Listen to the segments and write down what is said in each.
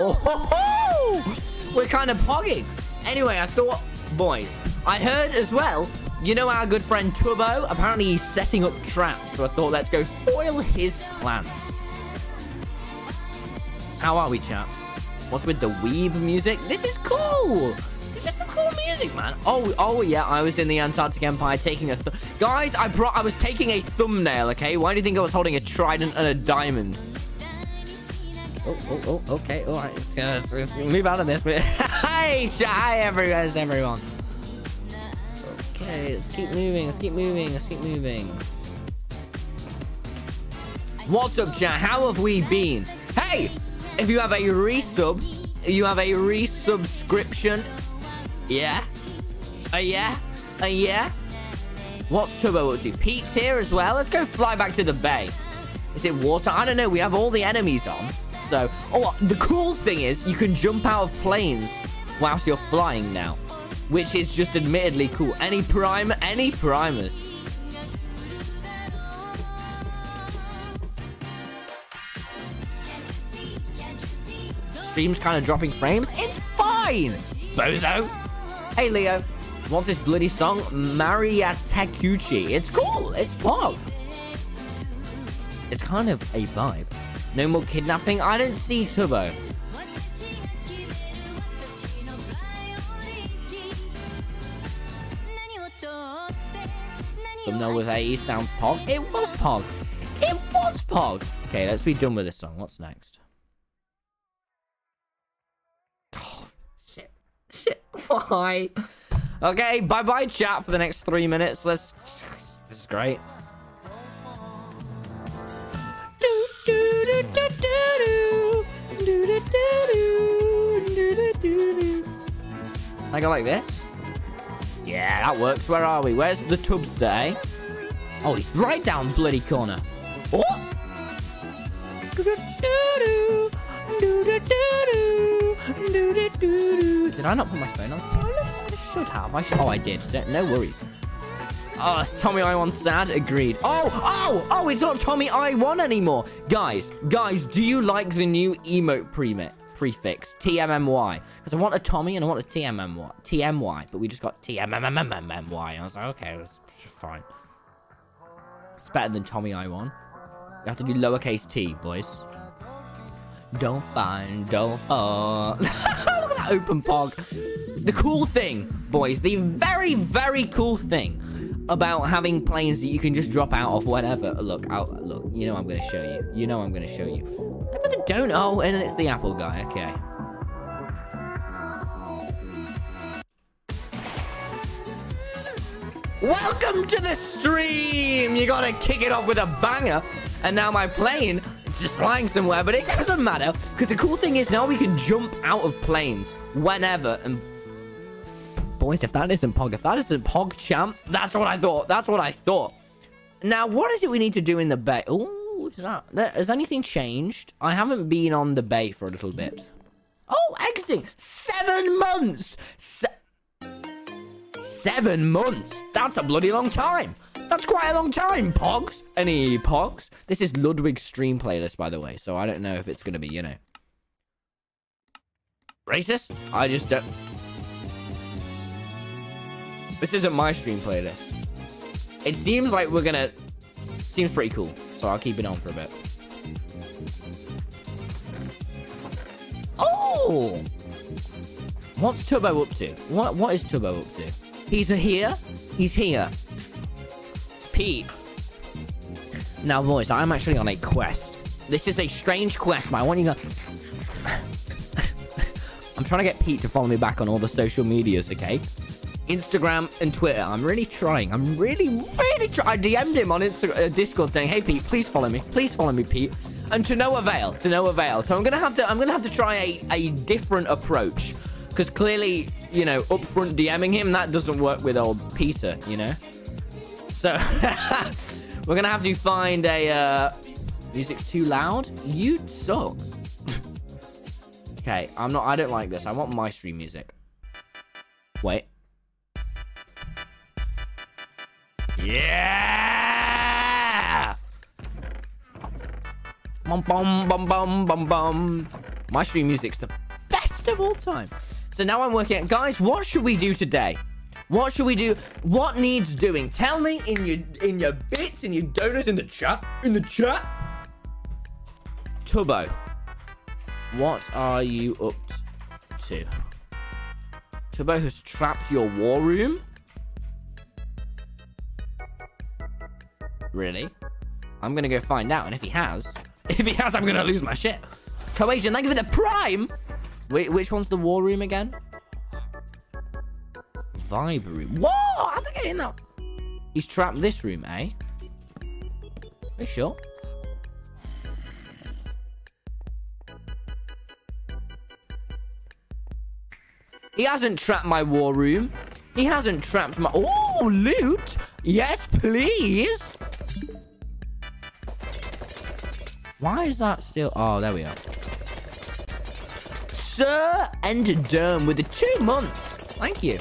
Oh, ho, ho! we're kind of pogging. Anyway, I thought, boys, I heard as well, you know our good friend Tubbo? Apparently he's setting up traps, so I thought let's go foil his plans. How are we, chat? What's with the weeb music? This is cool! This is some cool music, man. Oh, oh yeah, I was in the Antarctic Empire taking a... Guys, I brought... I was taking a thumbnail, okay? Why do you think I was holding a trident and a diamond? Oh, oh, oh, okay. All right. Let's, uh, let's, let's move out of this. hi, hi, everyone. everyone. Okay, let's keep moving. Let's keep moving. Let's keep moving. What's up, chat? How have we been? Hey, if you have a resub, you have a resubscription. Yeah. Uh, yeah. Uh, yeah. What's Tubbo up to? Pete's here as well. Let's go fly back to the bay. Is it water? I don't know. We have all the enemies on. So, oh, the cool thing is you can jump out of planes whilst you're flying now, which is just admittedly cool. Any prime, any primers. Stream's kind of dropping frames. It's fine, bozo. Hey, Leo. What's this bloody song? Mariya Takeuchi. It's cool. It's pop. It's kind of a vibe. No more kidnapping? I don't see Tubbo. Thumbnail with AE sounds Pog. It was Pog. It was Pog. Okay, let's be done with this song. What's next? Oh, shit. Shit. Why? Okay, bye-bye chat for the next three minutes. Let's... This is great. I go like this? Yeah, that works. Where are we? Where's the tubs day? Oh, he's right down bloody corner. What? Did I not put my phone on silent? I should have. I should. Oh, I did. No worries. Oh, Tommy I1 sad? Agreed. Oh, oh, oh, it's not Tommy I1 anymore. Guys, guys, do you like the new emote premix? prefix TMMY because I want a Tommy and I want a TMMY TMY but we just got TMMMMY I was like okay it's fine it's better than Tommy I1 you have to do lowercase t boys don't find don't fall uh, look at that open pog the cool thing boys the very very cool thing about having planes that you can just drop out of whatever. Look, out. Look, you know I'm going to show you. You know I'm going to show you. The don't. Oh, and it's the Apple guy. Okay. Welcome to the stream. You got to kick it off with a banger. And now my plane is just flying somewhere, but it doesn't matter. Because the cool thing is now we can jump out of planes whenever and boys, if that isn't Pog, if that isn't Pog Champ, that's what I thought. That's what I thought. Now, what is it we need to do in the bay? Oh, is that? Has anything changed? I haven't been on the bay for a little bit. Oh, exiting! Seven months! Se seven months! That's a bloody long time! That's quite a long time, Pogs! Any Pogs? This is Ludwig's stream playlist, by the way, so I don't know if it's going to be, you know... Racist? I just don't... This isn't my stream playlist. It seems like we're gonna... Seems pretty cool. So I'll keep it on for a bit. Oh! What's Tubbo up to? What What is Tubbo up to? He's here? He's here. Pete. Now, boys, I'm actually on a quest. This is a strange quest, but I want you to... I'm trying to get Pete to follow me back on all the social medias, okay? Instagram and Twitter. I'm really trying. I'm really, really trying. I DM'd him on Instagram, uh, Discord saying, "Hey Pete, please follow me. Please follow me, Pete." And to no avail. To no avail. So I'm gonna have to. I'm gonna have to try a a different approach because clearly, you know, upfront DMing him that doesn't work with old Peter. You know. So we're gonna have to find a. Uh, music's too loud. You suck. okay, I'm not. I don't like this. I want my stream music. Wait. Yeah! Bum bum bum bum bum bum. My stream music's the best of all time. So now I'm working at... Guys, what should we do today? What should we do? What needs doing? Tell me in your in your bits, in your donuts, in the chat. In the chat. Tubbo, what are you up to? Tubbo has trapped your war room? Really? I'm gonna go find out, and if he has, if he has, I'm gonna lose my shit. Cohesion, thank you for the prime! Wait, which one's the war room again? Vibe room. Whoa! How'd they get in that? He's trapped this room, eh? Are you sure? He hasn't trapped my war room. He hasn't trapped my... Oh, loot! Yes, please! Why is that still... Oh, there we are. Sir and Dome with the two months. Thank you.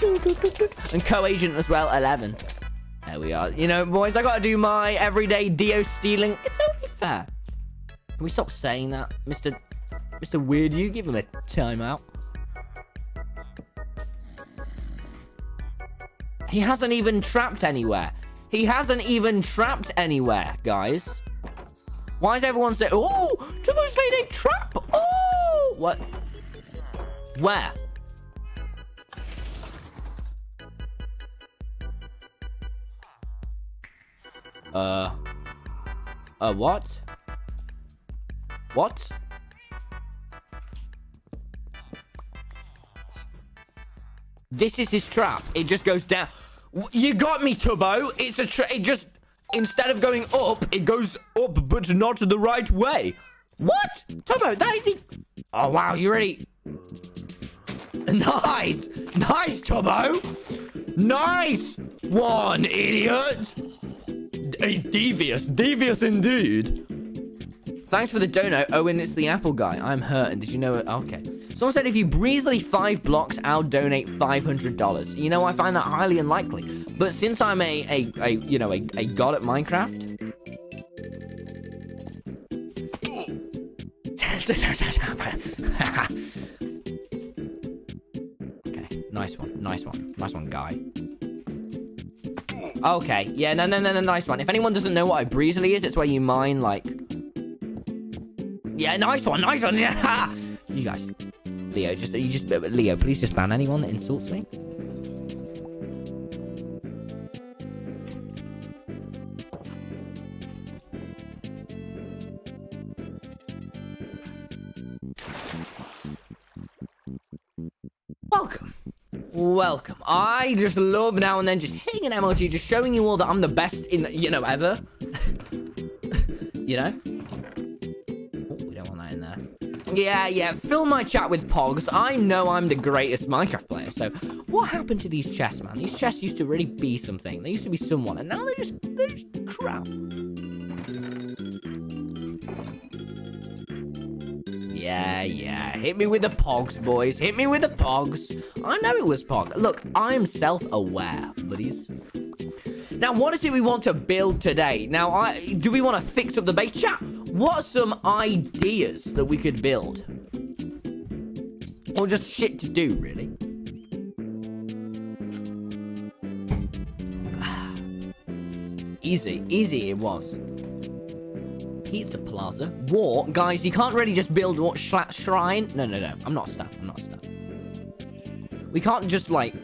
And co-agent as well, 11. There we are. You know, boys, I gotta do my everyday Deo stealing. It's only fair. Can we stop saying that? Mr. Mr. Weird, you give him a timeout. He hasn't even trapped anywhere. He hasn't even trapped anywhere, guys. Why is everyone saying, oh, Tubbo's laid a trap? Oh, what? Where? Uh, uh, what? What? This is his trap. It just goes down. You got me, Tubbo. It's a trap. It just, instead of going up, it goes up, but not the right way. What? Tubbo, that is it. Oh, wow. You ready? Nice. Nice, Tubbo. Nice. One, idiot. D eh, devious. Devious indeed. Thanks for the donut. Owen, it's the Apple guy. I'm hurt. And did you know it? Okay. Someone said if you breezily five blocks, I'll donate $500. You know, I find that highly unlikely. But since I'm a, a, a you know, a, a god at Minecraft... okay, nice one, nice one, nice one, guy. Okay, yeah, no, no, no, no, nice one. If anyone doesn't know what a breezily is, it's where you mine, like... Yeah, nice one, nice one, yeah! You guys, Leo, just you just Leo, please just ban anyone that insults me. Welcome. I just love now and then just hitting an emoji, just showing you all that I'm the best in, you know, ever. you know? Oh, we don't want that in there. Yeah, yeah, fill my chat with pogs. I know I'm the greatest Minecraft player, so what happened to these chests, man? These chests used to really be something. They used to be someone, and now they're just, they're just crap. Yeah, yeah. Hit me with the pogs, boys. Hit me with the pogs. I know it was pog. Look, I'm self-aware, buddies. Now, what is it we want to build today? Now, I, do we want to fix up the base? Chat, what are some ideas that we could build? Or just shit to do, really? easy, easy it was. Pizza Plaza. War? Guys, you can't really just build what shrine? No, no, no. I'm not stuck. I'm not stuck. We can't just, like...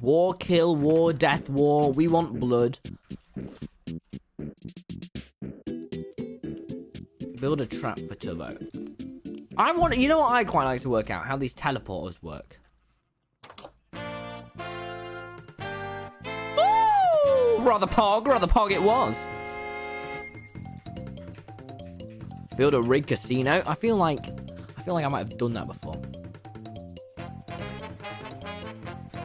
War, kill, war, death, war. We want blood. Build a trap for Tubbo. I want, you know what I quite like to work out? How these teleporters work. Rather pog, rather pog it was. Build a rig casino. I feel like, I feel like I might have done that before.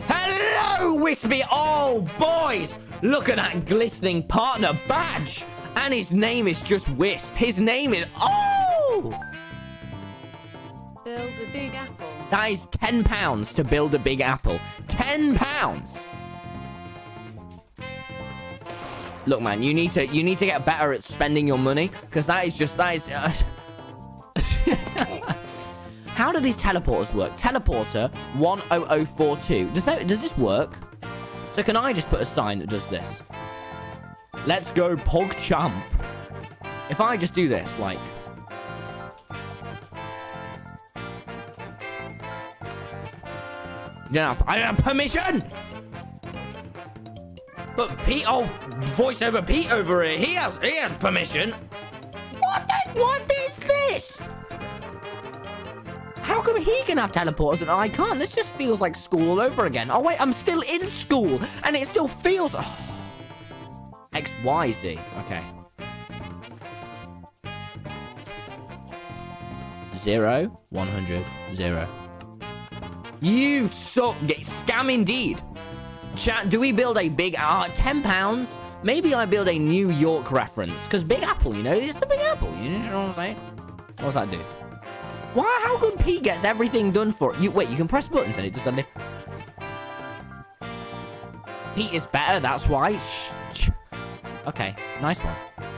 Hello, Wispy. Oh, boys. Look at that glistening partner badge. And his name is just Wisp. His name is... Oh! Build a big apple. That is 10 pounds to build a big apple. 10 pounds! Look, man, you need to you need to get better at spending your money because that is just that is. Uh... How do these teleporters work? Teleporter 10042. Does that does this work? So can I just put a sign that does this? Let's go Pog Champ. If I just do this, like... Don't I have permission! But Pete, oh, voiceover Pete over here, he has, he has permission. What the, what is this? How come he can have teleporters and I can't? This just feels like school all over again. Oh, wait, I'm still in school, and it still feels... Oh. X, Y, Z. Okay. Zero, 100, zero. You so... Scam indeed. Chat, do we build a big... Uh, 10 pounds? Maybe I build a New York reference. Because Big Apple, you know? It's the Big Apple. You know what I'm saying? What's that do? Why? How come Pete gets everything done for it? You wait. You can press buttons and it does a lift. Pete is better. That's why. Shh, shh. Okay, nice one.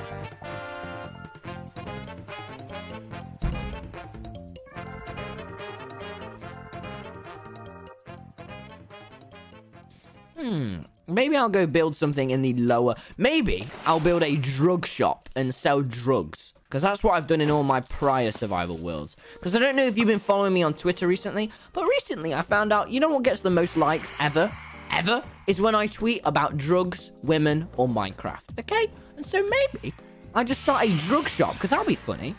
Hmm. Maybe I'll go build something in the lower... Maybe I'll build a drug shop and sell drugs. Because that's what I've done in all my prior survival worlds. Because I don't know if you've been following me on Twitter recently, but recently I found out, you know what gets the most likes ever? Ever? Is when I tweet about drugs, women, or Minecraft. Okay? And so maybe I just start a drug shop, because that'll be funny.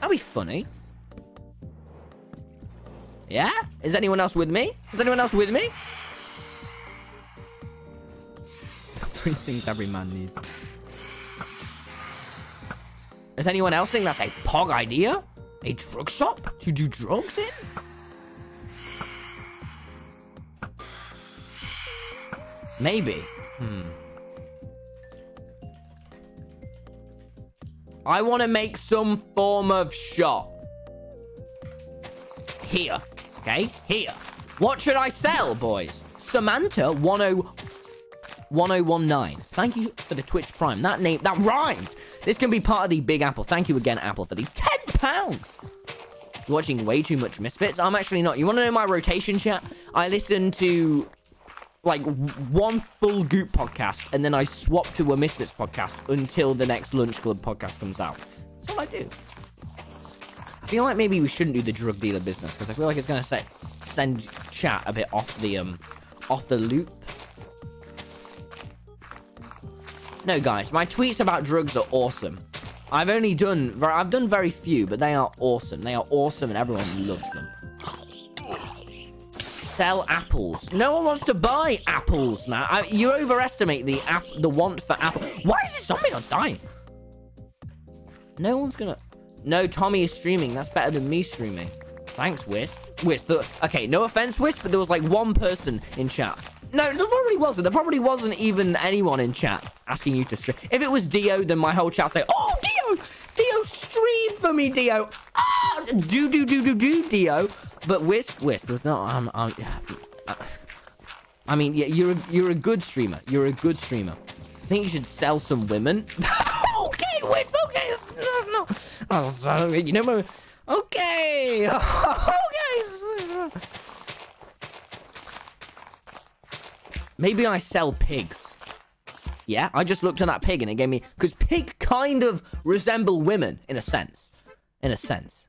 That'll be funny. Yeah? Is anyone else with me? Is anyone else with me? Three things every man needs. Does anyone else think that's a pog idea? A drug shop to do drugs in? Maybe. Hmm. I want to make some form of shop. Here. Okay? Here. What should I sell, boys? Samantha 10, 1019. Thank you for the Twitch Prime. That name, that rhymed. This can be part of the Big Apple. Thank you again, Apple, for the 10 pounds. Watching way too much Misfits. I'm actually not. You want to know my rotation chat? I listen to like one full Goop podcast, and then I swap to a Misfits podcast until the next Lunch Club podcast comes out. That's all I do. I feel like maybe we shouldn't do the drug dealer business because I feel like it's gonna set, send chat a bit off the um off the loop. No, guys, my tweets about drugs are awesome. I've only done, I've done very few, but they are awesome. They are awesome and everyone loves them. Sell apples. No one wants to buy apples, man. I, you overestimate the app, the want for apple. Why is this zombie not dying? No one's gonna... No, Tommy is streaming. That's better than me streaming. Thanks, Wisp. Wisp, the... okay, no offense, Wisp, but there was like one person in chat no, there probably wasn't. There probably wasn't even anyone in chat asking you to stream. If it was Deo, then my whole chat say, "Oh, Deo, Deo, stream for me, Deo." Ah, do do do do do, Deo. But Wisp, Wisp, there's no. Um, um, I mean, yeah, you're a, you're a good streamer. You're a good streamer. I think you should sell some women. okay, Wisp. Okay, that's, that's not. You know, okay, okay. Maybe I sell pigs. Yeah, I just looked at that pig and it gave me... Because pig kind of resemble women, in a sense. In a sense.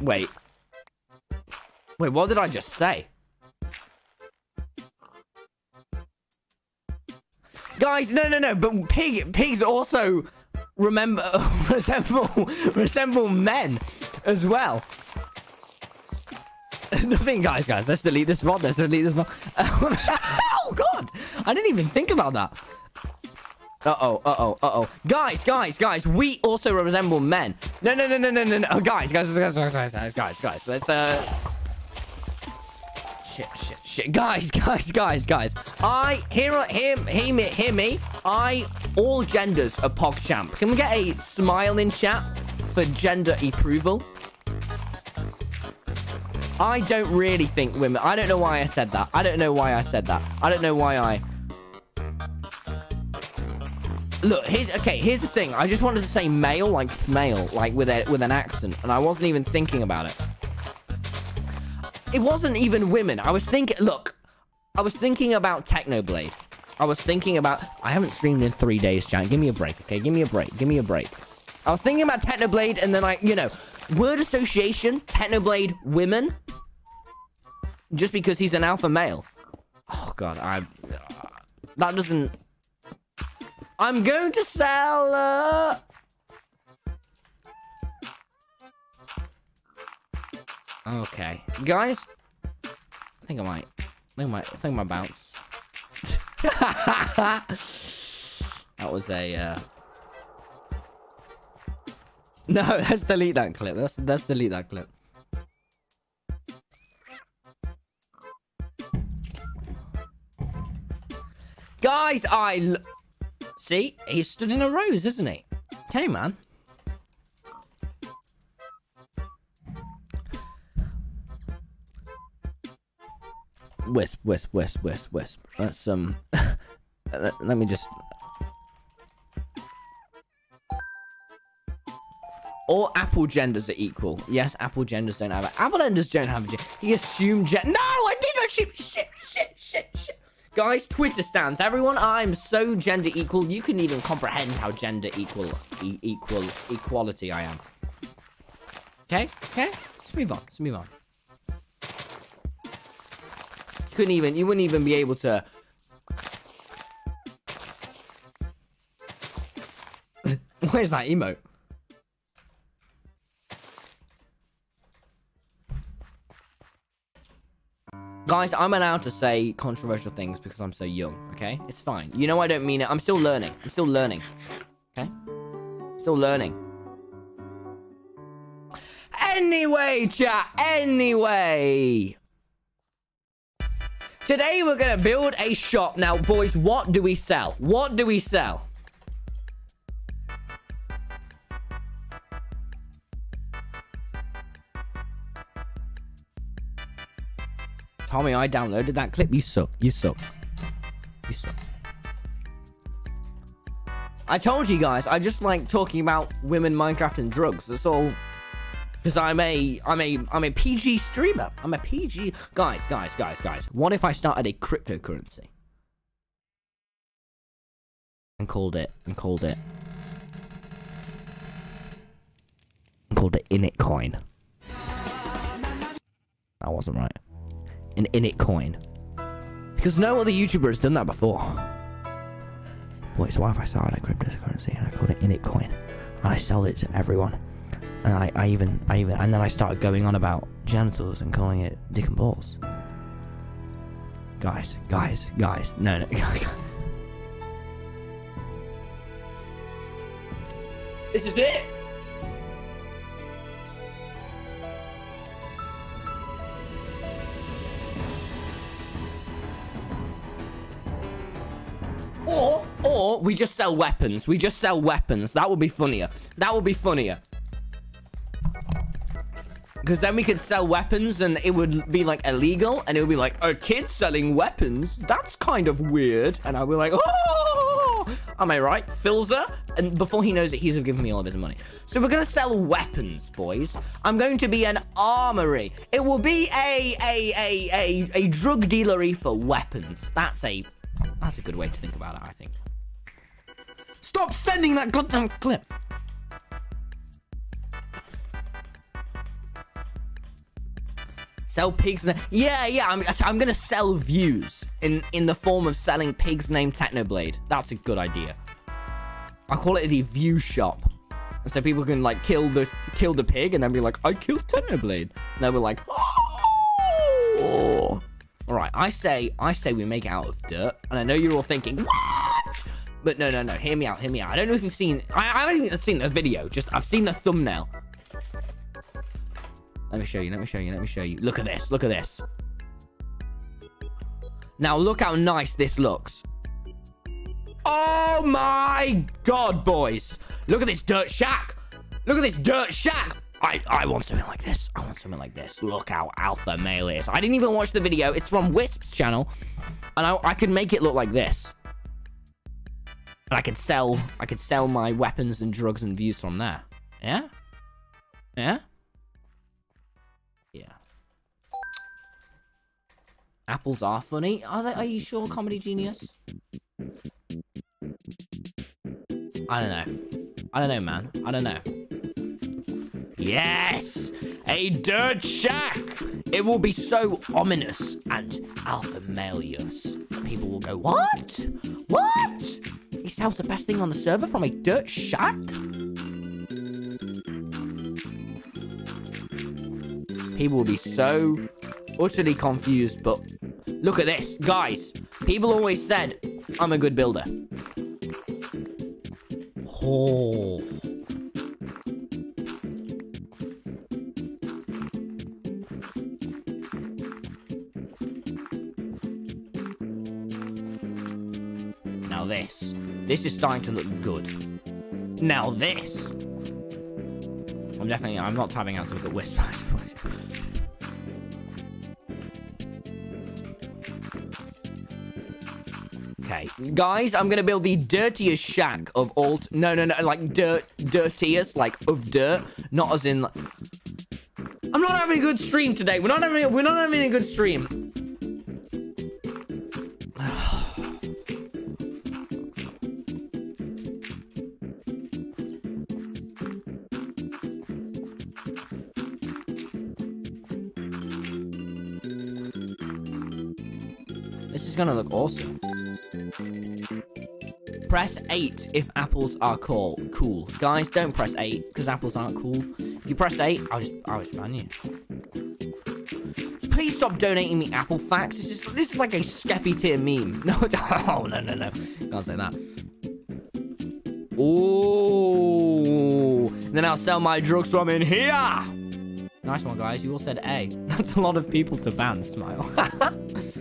Wait. Wait, what did I just say? Guys, no, no, no, but pig, pigs also remember resemble resemble men as well. Nothing, guys, guys. Let's delete this mod. Let's delete this mod. oh, God. I didn't even think about that. Uh-oh, uh-oh, uh-oh. Guys, guys, guys, we also resemble men. No, no, no, no, no, no, no. Oh, guys, guys, guys, guys, guys, guys, guys, guys. Let's, uh... Shit, shit, shit. Guys, guys, guys, guys. I, hear, hear, hear me, hear me. I, all genders are PogChamp. Can we get a smile in chat for gender approval? I don't really think women. I don't know why I said that. I don't know why I said that. I don't know why I. Look, here's okay. Here's the thing. I just wanted to say male, like male, like with a with an accent, and I wasn't even thinking about it. It wasn't even women. I was thinking. Look, I was thinking about Technoblade. I was thinking about. I haven't streamed in three days, Jack. Give me a break, okay? Give me a break. Give me a break. I was thinking about Technoblade, and then I, you know, word association, Technoblade women. Just because he's an alpha male. Oh god, I. Uh, that doesn't. I'm going to sell. Uh... Okay, guys. I think I might. I think I might. I think I might bounce. that was a. Uh... No, let's delete that clip. Let's let's delete that clip. Guys, I see He's stood in a rose, isn't he? Okay, man. Wisp, wisp, wisp, wisp, wisp. Let's um. let, let me just All Apple genders are equal. Yes, Apple genders don't have it. Apple genders don't have a it. He assumed gen- No, I did not assume- Shit, shit, shit, shit. Guys, Twitter stands. Everyone, I'm so gender equal. You can even comprehend how gender equal, e equal, equality I am. Okay, okay. Let's move on. Let's move on. You couldn't even, you wouldn't even be able to Where's that emote? Guys, I'm allowed to say controversial things because I'm so young, okay? It's fine. You know I don't mean it. I'm still learning. I'm still learning. Okay? Still learning. Anyway, chat. Anyway. Today we're going to build a shop. Now, boys, what do we sell? What do we sell? Tommy, I downloaded that clip. You suck. You suck. You suck. I told you guys, I just like talking about women, Minecraft, and drugs. That's all. Because I'm a, I'm a, I'm a PG streamer. I'm a PG. Guys, guys, guys, guys. What if I started a cryptocurrency? And called it, and called it. And called it Initcoin. That wasn't right an init coin. Because no other YouTuber has done that before. Boy, so what if I started a cryptocurrency and I called it init coin? And I sell it to everyone. And I, I even, I even, and then I started going on about genitals and calling it dick and balls. Guys, guys, guys, no, no. this is it! Or, or we just sell weapons. We just sell weapons. That would be funnier. That would be funnier. Because then we could sell weapons and it would be like illegal. And it would be like, a kid selling weapons? That's kind of weird. And I'll be like, oh, am I right? Filzer? And before he knows it, he's given me all of his money. So we're going to sell weapons, boys. I'm going to be an armory. It will be a, a, a, a, a drug dealery for weapons. That's a that's a good way to think about it, I think. Stop sending that goddamn clip! Sell pigs. Yeah, yeah. I'm, I'm gonna sell views in in the form of selling pigs named Technoblade. That's a good idea. I call it the view shop, so people can like kill the kill the pig and then be like, I killed Technoblade. And they'll be like, oh. All right, I say, I say we make it out of dirt, and I know you're all thinking, what? But no, no, no. Hear me out. Hear me out. I don't know if you've seen. I, I haven't seen the video. Just I've seen the thumbnail. Let me show you. Let me show you. Let me show you. Look at this. Look at this. Now look how nice this looks. Oh my god, boys! Look at this dirt shack. Look at this dirt shack. I, I want something like this. I want something like this. Look how alpha male is. I didn't even watch the video. It's from Wisp's channel. And I, I could make it look like this. And I could sell I could sell my weapons and drugs and views from there. Yeah? Yeah? Yeah. Apples are funny. Are they are you sure, comedy genius? I don't know. I don't know, man. I don't know. Yes! A dirt shack! It will be so ominous and alpha maleus. People will go, What? What? He sells the best thing on the server from a dirt shack? People will be so utterly confused, but look at this. Guys, people always said, I'm a good builder. Oh. This. This is starting to look good. Now this. I'm definitely, I'm not tapping out to look at Wisp. Okay, guys, I'm gonna build the dirtiest shack of all. no, no, no, like dirt, dirtiest, like of dirt, not as in. Like... I'm not having a good stream today. We're not having. We're not having a good stream. is gonna look awesome. Press 8 if apples are cool. Cool. Guys, don't press 8 because apples aren't cool. If you press 8, I'll just, I'll just ban you. Please stop donating me apple facts. This is, this is like a Skeppy tier meme. No, oh, no, no, no. Can't say that. Ooh. Then I'll sell my drugs from in here. Nice one, guys. You all said A. That's a lot of people to ban. Smile.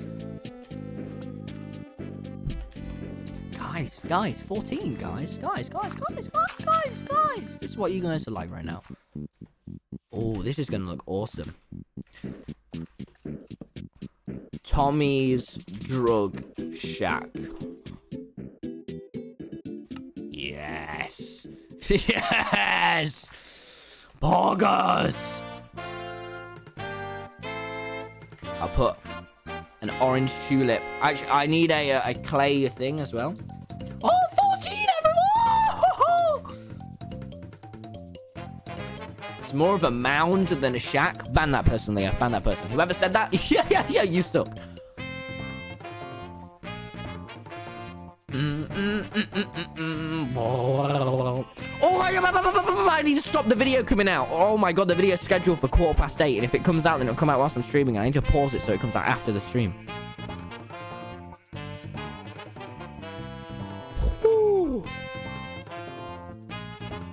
guys, guys, 14, guys, guys, guys, guys, guys, guys, guys. This is what you guys are like right now. Oh, this is gonna look awesome. Tommy's Drug Shack. Yes. yes! Poggers! I'll put an orange tulip. Actually, I need a, uh, a clay thing as well. More of a mound than a shack. Ban that person, Leah. Ban that person. Whoever said that, yeah, yeah, yeah, you suck. Mm, mm, mm, oh, I, I need to stop the video coming out. Oh my god, the video's scheduled for quarter past eight. And if it comes out, then it'll come out whilst I'm streaming. I need to pause it so it comes out after the stream.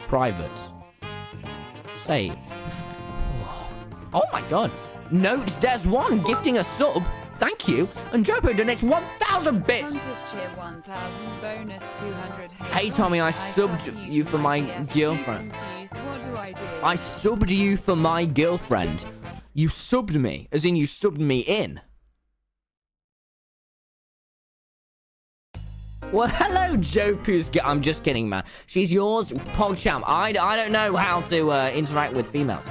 Private. Save. Oh my god. Note there's one gifting a sub. Thank you. And Jopo donates 1,000 bits. Hunters cheer 1,000 bonus Hey Tommy, I subbed you for my girlfriend. What do I do? I subbed you for my girlfriend. You subbed me, as in you subbed me in. Well, hello, Joe Poo's. I'm just kidding, man. She's yours, PogChamp. I, I don't know how to uh, interact with females.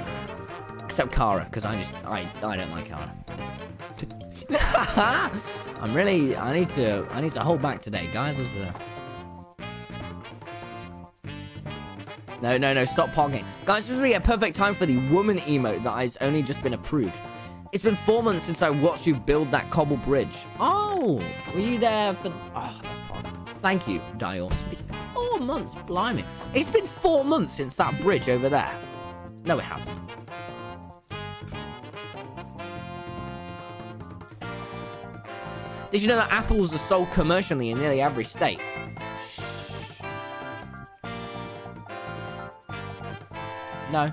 Except Kara, because I just, I, I don't like Kara. I'm really, I need to, I need to hold back today, guys. No, no, no, stop pogging. Guys, this would be a perfect time for the woman emote that has only just been approved. It's been four months since I watched you build that cobble bridge. Oh, were you there for... Oh, Thank you, Dios. Four months, blimey. It's been four months since that bridge over there. No, it hasn't. Did you know that apples are sold commercially in nearly every state? No.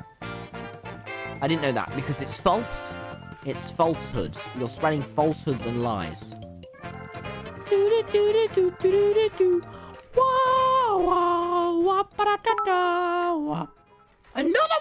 I didn't know that because it's false. It's falsehoods. You're spreading falsehoods and lies. Another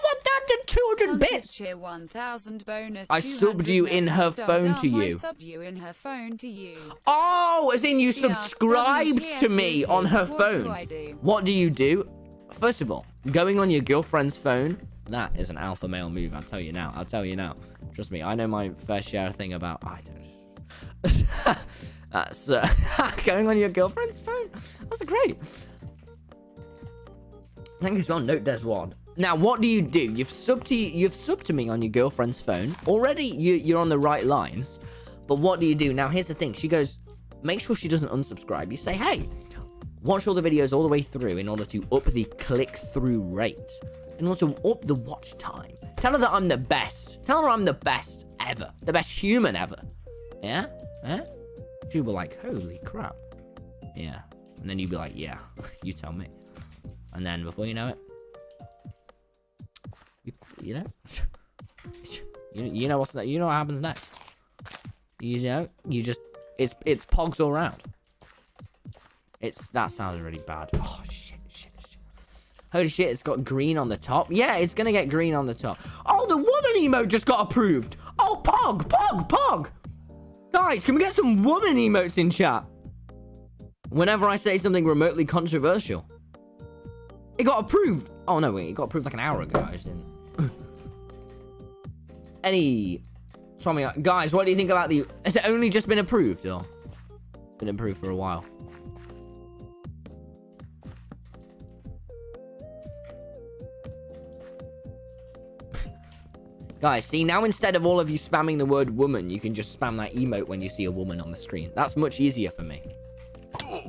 1,200 bits! cheer 1000 bonus. I subbed you in her phone dum, to I you. subbed you in her phone to you. Oh, as in you She subscribed to me on her what do phone. I do? What do you do? First of all, going on your girlfriend's phone, that is an alpha male move. I'll tell you now. I'll tell you now. Trust me, I know my fair share thing about. I don't. That's uh, going on your girlfriend's phone. That's great. Thank you so much. Note there's one. Now, what do you do? You've subbed to you've subbed to me on your girlfriend's phone. Already, you, you're on the right lines. But what do you do? Now, here's the thing. She goes, make sure she doesn't unsubscribe. You say, hey, watch all the videos all the way through in order to up the click-through rate. In order to up the watch time. Tell her that I'm the best. Tell her I'm the best ever. The best human ever. Yeah? Yeah? She'll be like, holy crap. Yeah. And then you'd be like, yeah, you tell me. And then before you know it, you, you know, you, you know what's that? You know what happens next. You know, you just it's it's pogs all around. It's that sounds really bad. Oh shit, shit, shit. Holy shit, it's got green on the top. Yeah, it's gonna get green on the top. Oh, the woman emote just got approved. Oh, pog, pog, pog. Guys, can we get some woman emotes in chat? Whenever I say something remotely controversial. It got approved. Oh no, wait, it got approved like an hour ago. I just didn't. Any Tommy, guys, what do you think about the? Has it only just been approved, or been approved for a while? Guys, see now instead of all of you spamming the word woman, you can just spam that emote when you see a woman on the screen. That's much easier for me.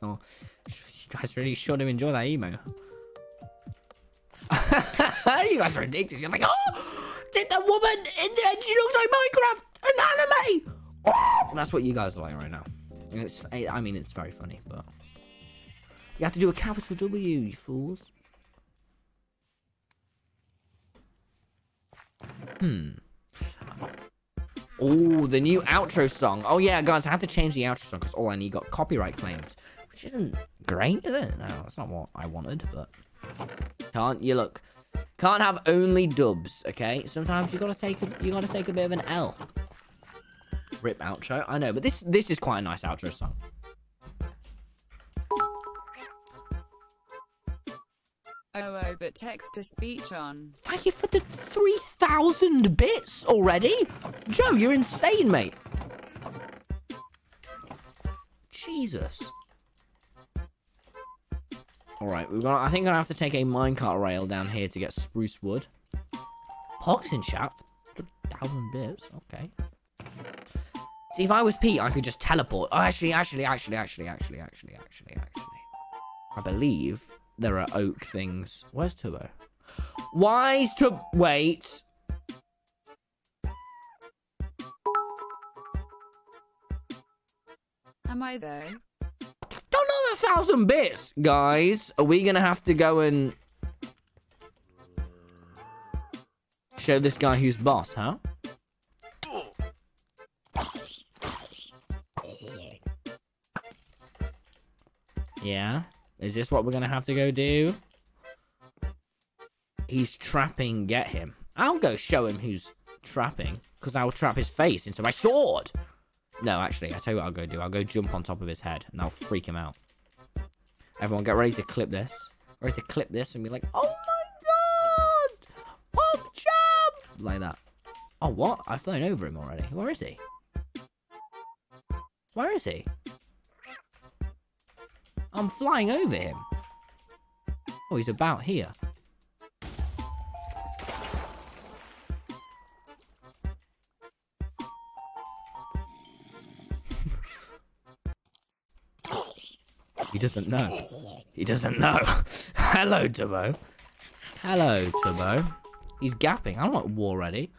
So, you guys really sure to enjoy that emo. you guys are addicted. You're like, oh, did the woman in the end? She looks like Minecraft, an anime. Oh! That's what you guys are like right now. It's, I mean, it's very funny, but you have to do a capital W, you fools. Hmm. Oh, the new outro song. Oh yeah, guys, I had to change the outro song because all I need got copyright claims, which isn't great, is it? No, that's not what I wanted, but can't you look? Can't have only dubs, okay? Sometimes you gotta take a you gotta take a bit of an L. Rip outro, I know, but this this is quite a nice outro song. Oh, oh, but text to speech on. Thank you for the 3,000 bits already. Joe, you're insane, mate. Jesus. Alright, we're gonna I think I'm gonna have to take a minecart rail down here to get spruce wood. Pogs in chat 3,000 bits, okay. See, if I was Pete, I could just teleport. Oh, actually, actually, actually, actually, actually, actually, actually, actually. I believe there are oak things. Where's Tubbo? Why's to wait? Am I there? Don't know a thousand bits, guys. Are we gonna have to go and show this guy who's boss, huh? Yeah. Is this what we're gonna have to go do? He's trapping. Get him. I'll go show him who's trapping, because I'll trap his face into my sword. No, actually, I tell you what I'll go do. I'll go jump on top of his head, and I'll freak him out. Everyone, get ready to clip this. Ready to clip this and be like, "Oh my god, pop jump!" Like that. Oh, what? I've flown over him already. Where is he? Where is he? I'm flying over him. Oh, he's about here. He doesn't know. He doesn't know. Hello, Tubbo. Hello, Tubbo. He's gapping. I'm not war ready.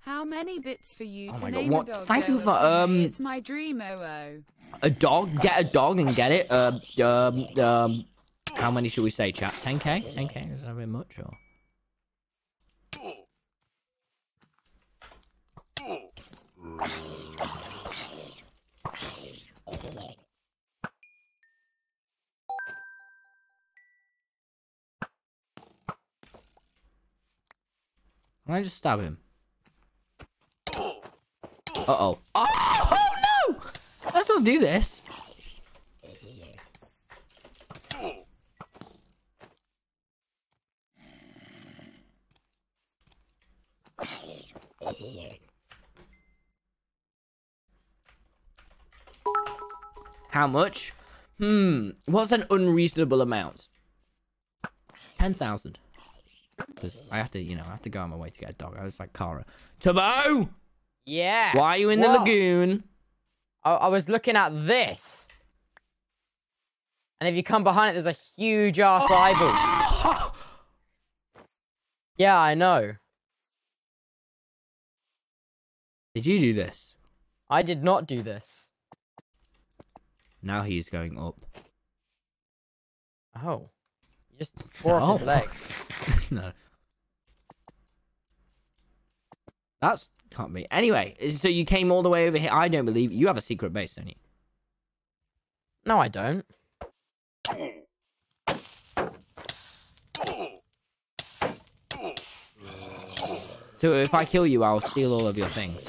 How many bits for you Oh to my God, what- thank you for, um, It's my dream, oh. A dog? Get a dog and get it. Um, um, um, how many should we say, chat? 10k? 10k? Is that a bit much, or? Can I just stab him? Uh-oh. Oh! Let's not do this. How much? Hmm. What's an unreasonable amount? 10,000. Because I have to, you know, I have to go on my way to get a dog. I was like, Kara. Tubbo! Yeah. Why are you in the What? lagoon? I, I was looking at this. And if you come behind it, there's a huge ass oh. eyeball. Yeah, I know. Did you do this? I did not do this. Now he's going up. Oh. You just tore off his Oh. legs. no. That's can't be. Anyway, so you came all the way over here. I don't believe you have a secret base, don't you? No, I don't. So if I kill you, I'll steal all of your things.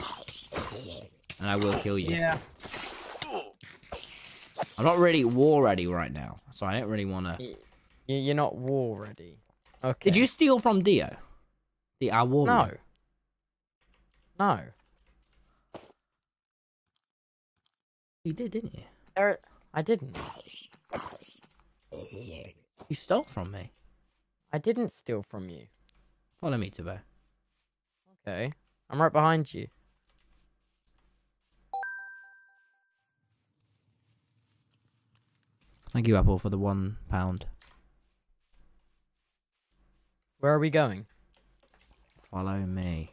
And I will kill you. Yeah. I'm not really war ready right now, so I don't really want to. You're not war ready. Okay. Did you steal from Deo? The our war. No. Man? No. You did, didn't you? There, I didn't. You stole from me. I didn't steal from you. Follow me, Tubbo. Okay. I'm right behind you. Thank you, Apple, for the one pound. Where are we going? Follow me.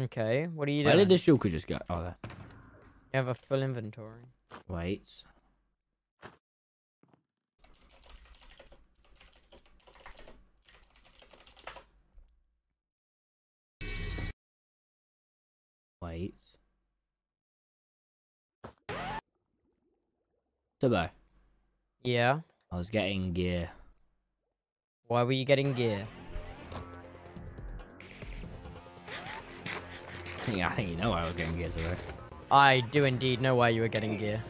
Okay. What are you Where doing? did the shulker just go? Oh, there. You have a full inventory. Wait. Wait. Tubbo. Yeah. I was getting gear. Why were you getting gear? I think you know I was getting gear today. I do indeed know why you were getting gear.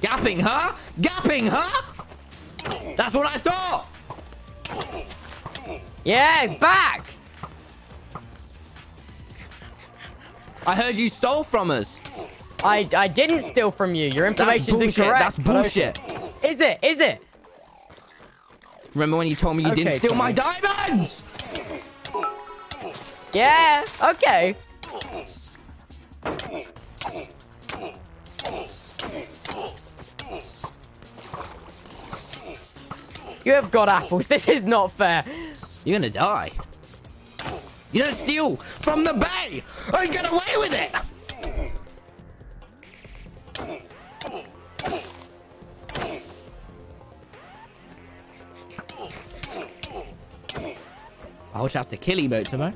Gapping, huh? Gapping, huh? That's what I thought! Yeah, back! I heard you stole from us. I I didn't steal from you. Your That's information's bullshit. incorrect. That's okay. bullshit. Is it? Is it? Remember when you told me you didn't steal my diamonds? Yeah. Okay. You have got apples. This is not fair. You're gonna die. You don't steal from the bay and get away with it. I wish that's the kill emote, Timo.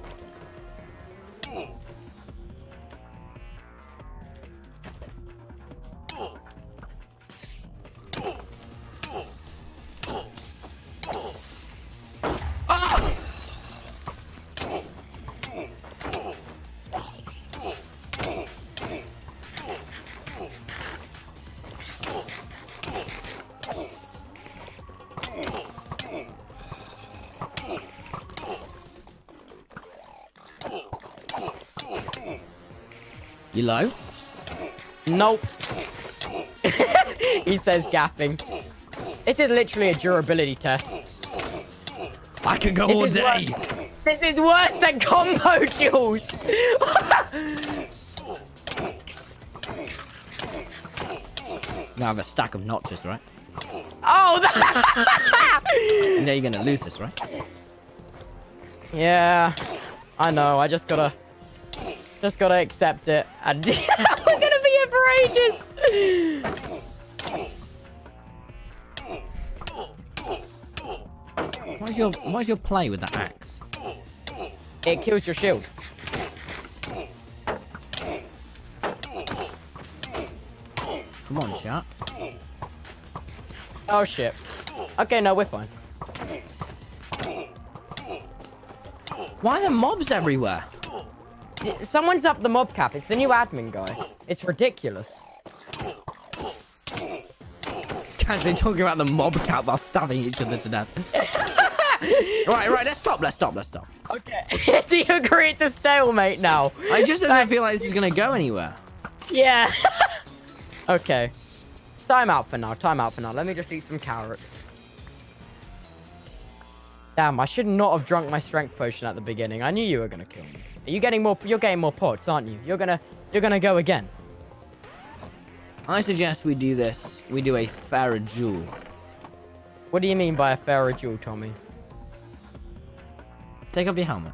You low? Nope. he says gapping. This is literally a durability test. I could go This all day. worse. This is worse than combo duels. You have a stack of notches, right? oh, that... Now you're gonna lose this, right? yeah. I know. I just gotta, just gotta accept it. And we're gonna be here for ages. What's your What's your play with that axe? It kills your shield. Come on, chat. Oh shit. Okay, no, we're fine. Why are there mobs everywhere? Someone's up the mob cap. It's the new admin guy. It's ridiculous. Casually talking about the mob cap while stabbing each other to death. right, right. Let's stop. Let's stop. Let's stop. Okay. Do you agree it's a stalemate now? I just don't feel like this is gonna go anywhere. Yeah. okay. Time out for now. Time out for now. Let me just eat some carrots. Damn, I should not have drunk my strength potion at the beginning. I knew you were gonna kill me. Are you getting more? You're getting more pods, aren't you? You're gonna, you're gonna go again. I suggest we do this. We do a Farah duel. What do you mean by a duel, Tommy? Take off your helmet.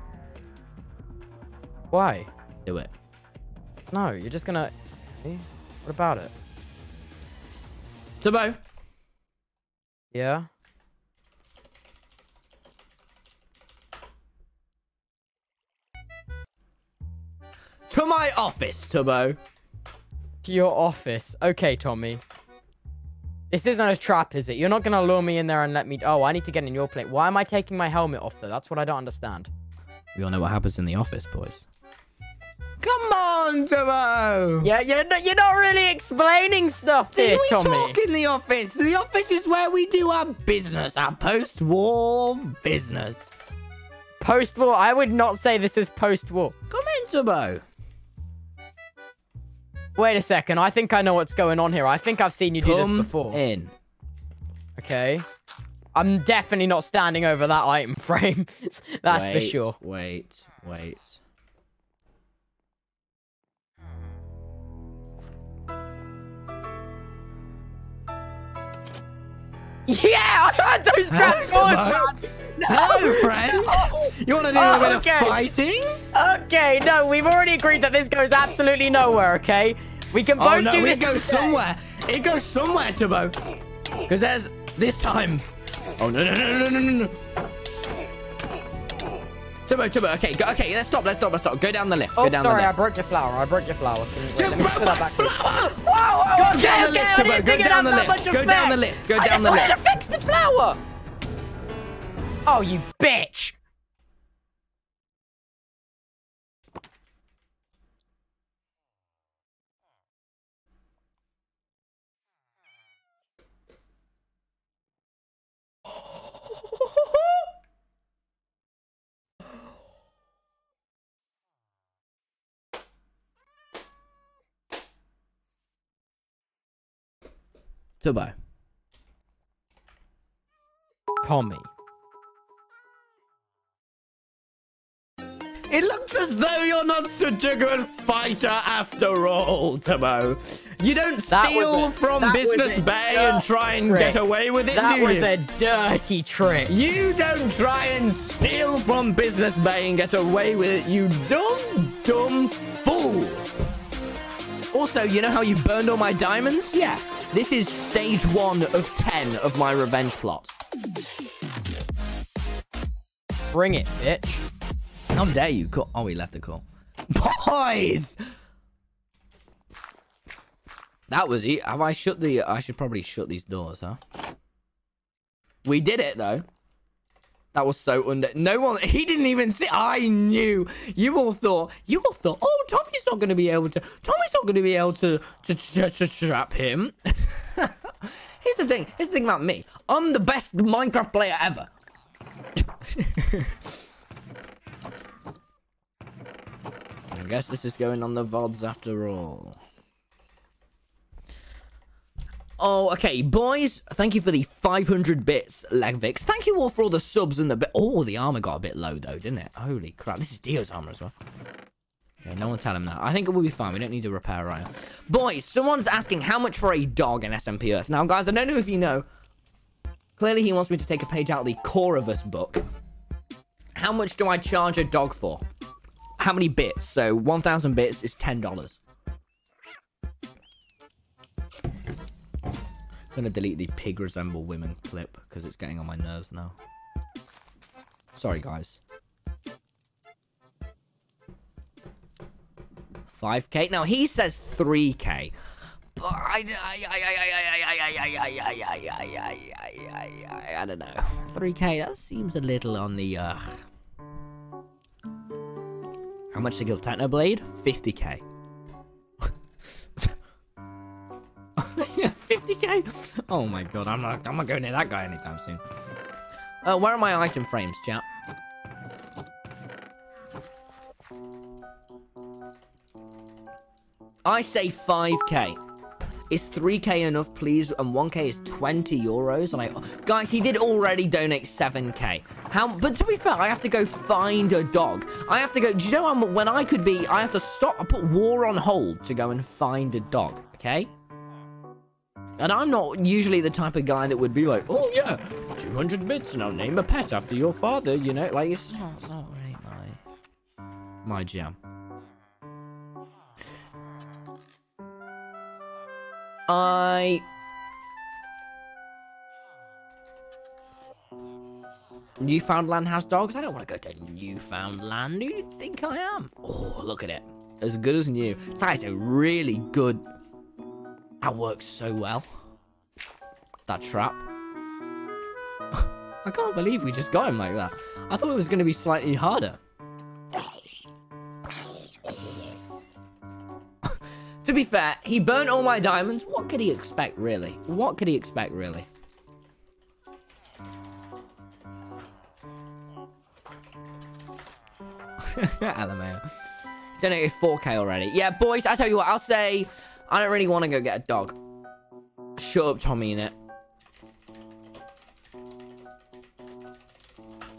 Why? Do it. No, you're just gonna. What about it? Tubbo. Yeah. To my office, Tubbo. To your office. Okay, Tommy. This isn't a trap, is it? You're not gonna lure me in there and let me. Oh, I need to get in your plate. Why am I taking my helmet off though? That's what I don't understand. We all know what happens in the office, boys. Come on, Tubbo. Yeah, you're not, you're not really explaining stuff here, we Tommy. talk in the office. The office is where we do our business, our post-war business. Post-war. I would not say this is post-war. Come in, Tubbo. Wait a second. I think I know what's going on here. I think I've seen you do this before. in. Okay. I'm definitely not standing over that item frame. That's for Wait, sure. Wait, wait. Yeah, I heard those trap Hello, doors, man. No. Hello, friend. You want to do Oh, a bit okay. of fighting? Okay, no, we've already agreed that this goes absolutely nowhere, okay? We can oh, both Oh no, do it goes today. somewhere. It goes somewhere, Tubbo. Because there's this time. Oh no no no no no no no. Tubbo, Tubbo. Okay, go, okay. Let's stop. Let's stop. Let's stop. Go down the lift. Oh, Go down sorry, the I broke your flower. I broke your flower. You- broke my flower! Whoa, whoa, Go okay, down the lift, Tubbo. Go down the lift. Go down the lift. Go I down the didn't want lift. to fix the flower. Oh, you bitch. Tubbo. Tommy. It looks as though you're not such a good fighter after all, Tubbo. You don't steal from that Business Bay and try and trick. get away with it, That do was you? a dirty trick. You don't try and steal from Business Bay and get away with it, you dumb, dumb fool. Also, you know how you burned all my diamonds? Yeah. This is stage one of 10 of my revenge plot. Bring it, bitch. How dare you call? Oh, he left the call. Boys! That was it. Have I shut the... I should probably shut these doors, huh? We did it, though. That was so under... No one... He didn't even see... I knew. You all thought... You all thought... Oh, Tommy's not going to be able to... Tommy's not going to be able to... To, to, to trap him. Here's the thing. Here's the thing about me. I'm the best Minecraft player ever. I guess this is going on the VODs after all. Oh, okay, boys. Thank you for the 500 bits, Legvix. Thank you all for all the subs and the bit. Oh, the armor got a bit low though, didn't it? Holy crap! This is Deo's armor as well. Okay, no one tell him that. I think it will be fine. We don't need to repair right. Boys, someone's asking how much for a dog in SMP Earth. Now, guys, I don't know if you know. Clearly, he wants me to take a page out of the Core of Us book. How much do I charge a dog for? How many bits? So 1,000 bits is $10. Gonna delete the pig resemble women clip because it's getting on my nerves now. Sorry, guys. 5k? Now, he says 3k. But I, I, I, I don't know. 3k, that seems a little on the, uh... How much to kill Technoblade? 50k. 50k? Oh my god, I'm not, I'm not going near that guy anytime soon. Uh, where are my item frames, chat? I say 5k. Is 3k enough, please? And 1k is 20 euros. And I, guys, he did already donate 7k. How? But to be fair, I have to go find a dog. I have to go. Do you know I'm, when I could be? I have to stop. I put war on hold to go and find a dog. Okay. And I'm not usually the type of guy that would be like, oh yeah, 200 bits and I'll name a pet after your father. You know, like it's not, it's not really my my jam. I... Newfoundland has dogs? I don't want to go to Newfoundland. Who do you think I am? Oh, look at it. As good as new. That is a really good... That works so well. That trap. I can't believe we just got him like that. I thought it was going to be slightly harder. To be fair, he burnt all my diamonds. What could he expect, really? What could he expect, really? LMAO. He's donated 4k already. Yeah, boys, I tell you what, I'll say... I don't really want to go get a dog. Shut up, Tommy, in it.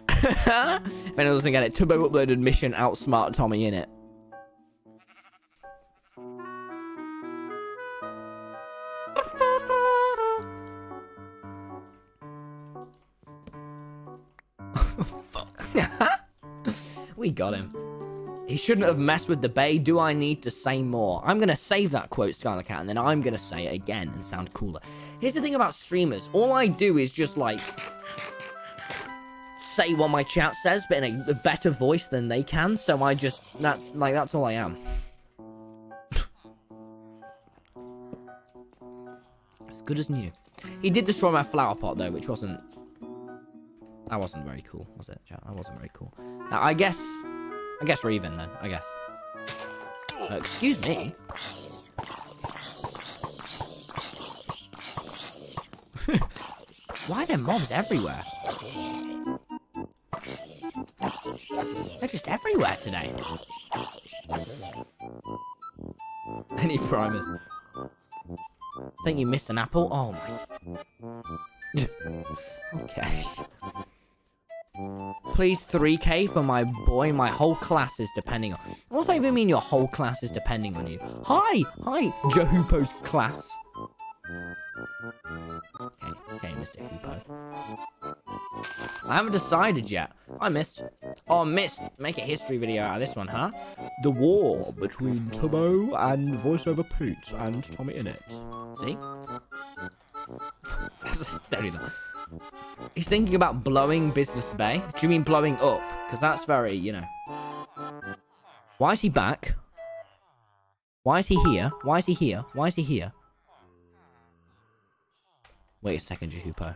if anyone doesn't get it, Tubbo uploaded mission outsmart TommyInnit. we got him. He shouldn't have messed with the bay. Do I need to say more? I'm going to save that quote, Skylar Cat, and then I'm going to say it again and sound cooler. Here's the thing about streamers. All I do is just, like, say what my chat says, but in a, better voice than they can. So I just, that's, like, that's all I am. as good as new. He did destroy my flower pot, though, which wasn't that wasn't very cool, was it? That wasn't very cool. Now, I guess... I guess we're even then, I guess. Uh, excuse me. Why are there mobs everywhere? They're just everywhere today. Any primers? I think you missed an apple. Oh my. okay. Please 3k for my boy. My whole class is depending on... What does that even mean your whole class is depending on you? Hi! Hi, Jahupo's class. Okay, okay, Mr. Hoopo. I haven't decided yet. I missed. Oh, missed. Make a history video out of this one, huh? The war between Tubbo and VoiceOver Pete and TommyInnit See? Don't do that. He's thinking about blowing Business Bay. Do you mean blowing up? Because that's very, you know. Why is he back? Why is he here? Why is he here? Why is he here? Wait a second, Jahupo.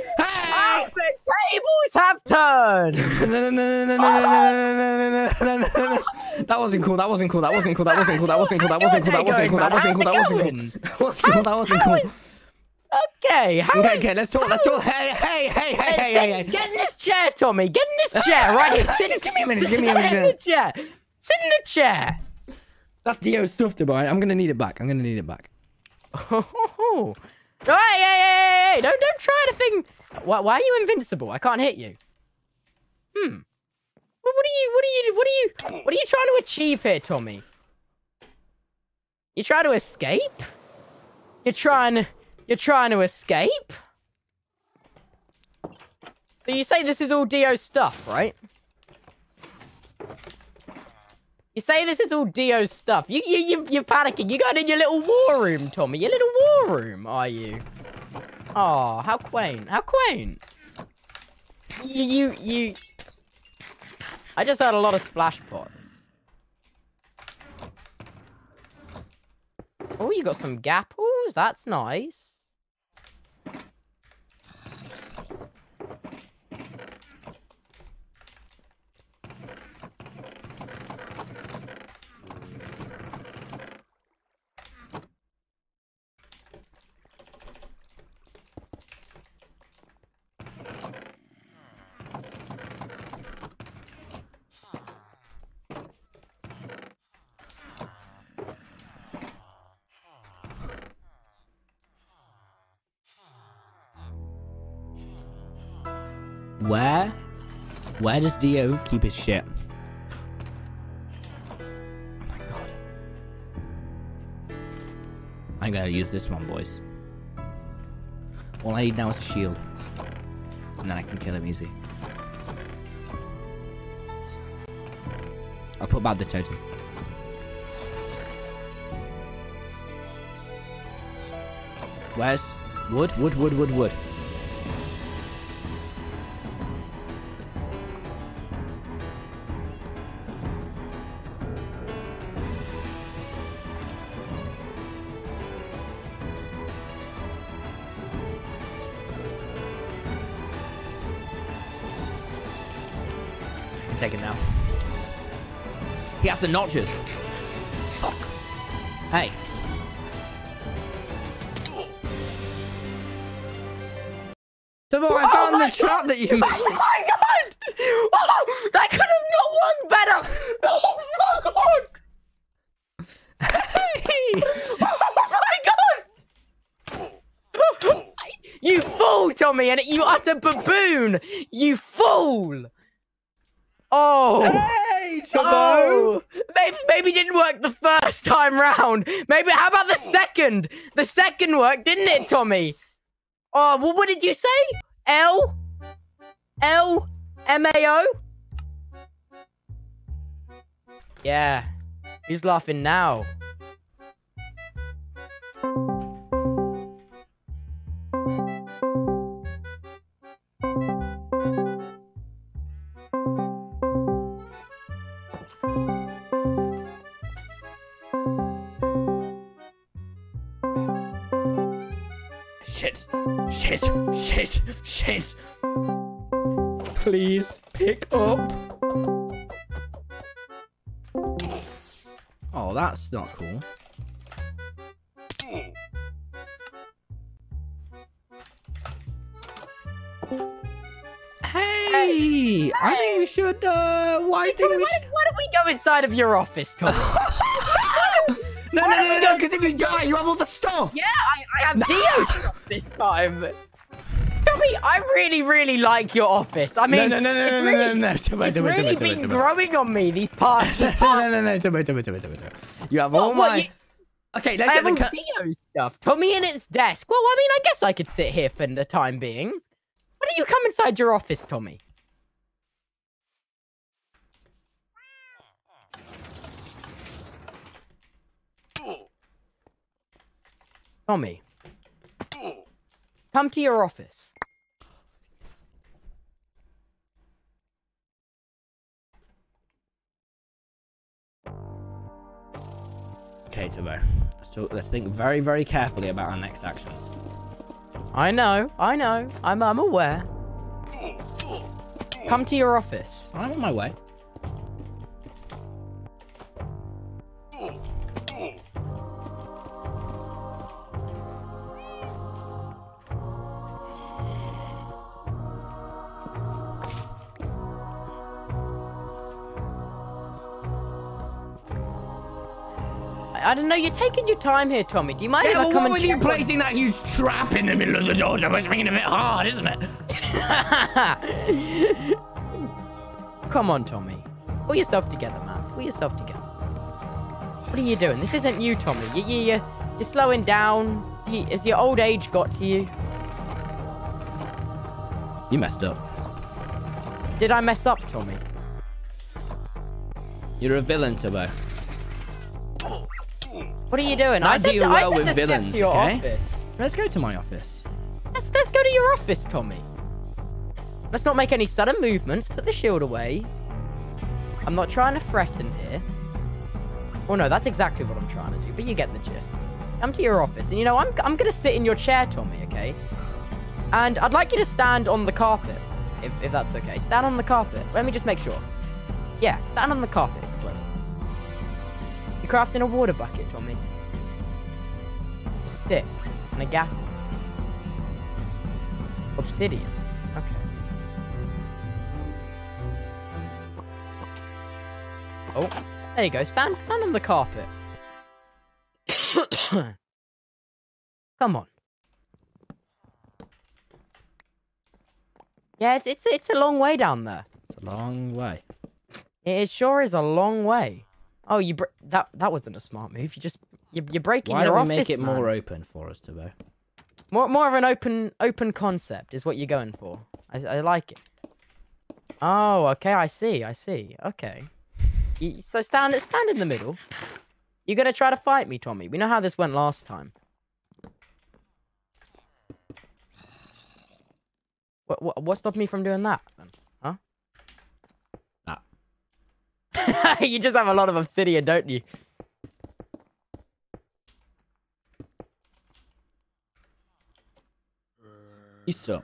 Have turned. That wasn't cool. That wasn't cool. That wasn't cool. That wasn't cool. That wasn't cool. That wasn't cool. That wasn't cool. That wasn't cool. That wasn't cool. That wasn't cool. That wasn't cool. Okay, how Okay, is- okay. Let's talk. Let's talk. Hey, hey, hey, hey, hey, hey, hey. Get in this chair, Tommy. Get in this chair right here. Sit, Just give me a minute, give me a minute. sit in the chair. Sit in the chair. That's Deo's stuff, Tubbo. I'm gonna need it back. I'm gonna need it back. Oh, hey, hey, hey, hey! Don't, don't try the thing. Why, why are you invincible? I can't hit you. Hmm. What, are you? What are you? What are you? What are you trying to achieve here, Tommy? You trying to escape? You're trying. You're trying to escape. So you say this is all Deo stuff, right? You say this is all Deo's stuff. You, you, you, you're panicking. You got in your little war room, Tommy. Your little war room, are you? Oh, how quaint. How quaint. You, you, you. I just heard a lot of splash pots. Oh, you got some gapples? That's nice. Where? Where does Deo keep his shit? Oh my god. I gotta use this one, boys. All I need now is a shield. And then I can kill him easy. I'll put back the totem. Where's wood, wood, wood, wood, wood? He has the notches. Fuck. Hey. Tomo, I oh found the trap that you oh made. Oh my god! Oh, that could have not worked better! Oh my god! Hey. Oh my god! You fool, Tommy, and you utter baboon! You fool! Oh! Hey, Tomo. Oh! Maybe, maybe it didn't work the first time round. Maybe how about the oh. second? The second worked, didn't it, Tommy? Oh, well, what did you say? L? L? M-A-O? Yeah. Who's laughing now? Shit. Shit. Shit. Shit. Please pick up. Oh, that's not cool. Hey, I think we should. Uh, why Why, we why, should. why don't we go inside of your office, Tommy? No, no, no, no, no, because if you die, you have all the stuff. yeah, I, I have Deo stuff this time. Tommy, I really, really like your office. I mean, no, no, no, it's no, really, no, no, no, Tomo, it's Tomo, really Tomo, been Tomo, Tomo. growing on me these past. These no, past no, no, Tomo, Tomo, Tomo, Tomo, Tomo. You have What, all what, my. you- Okay, I let's have get all the. Ca- Deo stuff. Tommy in its desk. Well, I mean, I guess I could sit here for the time being. Why do you come inside your office, Tommy? Tommy. Come to your office. Okay, Tubbo. Let's, talk, let's think very, very carefully about our next actions. I know, I know. I'm I'm aware. Come to your office. I'm on my way. I, I don't know, you're taking your time here, Tommy. Do you mind if I come and check on- that huge trap in the middle of the door? That must make it a bit hard, isn't it? Come on, Tommy. Pull yourself together, man. Pull yourself together. What are you doing? This isn't you, Tommy. You, you, you, you're slowing down. Has Has your old age got to you? You messed up. Did I mess up, Tommy? You're a villain, Tubbo. What are you doing? Not I said do to, I well said with to step villains, to your okay? office. Let's go to my office. Let's, let's go to your office, Tommy. Let's not make any sudden movements. Put the shield away. I'm not trying to threaten here. Well, no, that's exactly what I'm trying to do, but you get the gist. Come to your office, and you know, I'm, I'm going to sit in your chair, Tommy, okay? And I'd like you to stand on the carpet, if, if that's okay. Stand on the carpet. Let me just make sure. Yeah, stand on the carpet. Crafting a water bucket, Tommy. A stick and a gap. Obsidian. Okay. Oh, there you go. Stand, stand on the carpet. Come on. Yeah, it's, it's it's a long way down there. It's a long way. It sure is a long way. Oh, you br- that that wasn't a smart move. You just you, you're breaking Why your don't make it man. more open for us, Tubbo? More, more of an open, open concept is what you're going for. I, I like it. Oh, okay. I see. I see. Okay. You, so stand, stand in the middle. You're gonna try to fight me, Tommy. We know how this went last time. What, what, what stopped me from doing that? Then? Huh? Ah. you just have a lot of obsidian, don't you? You suck.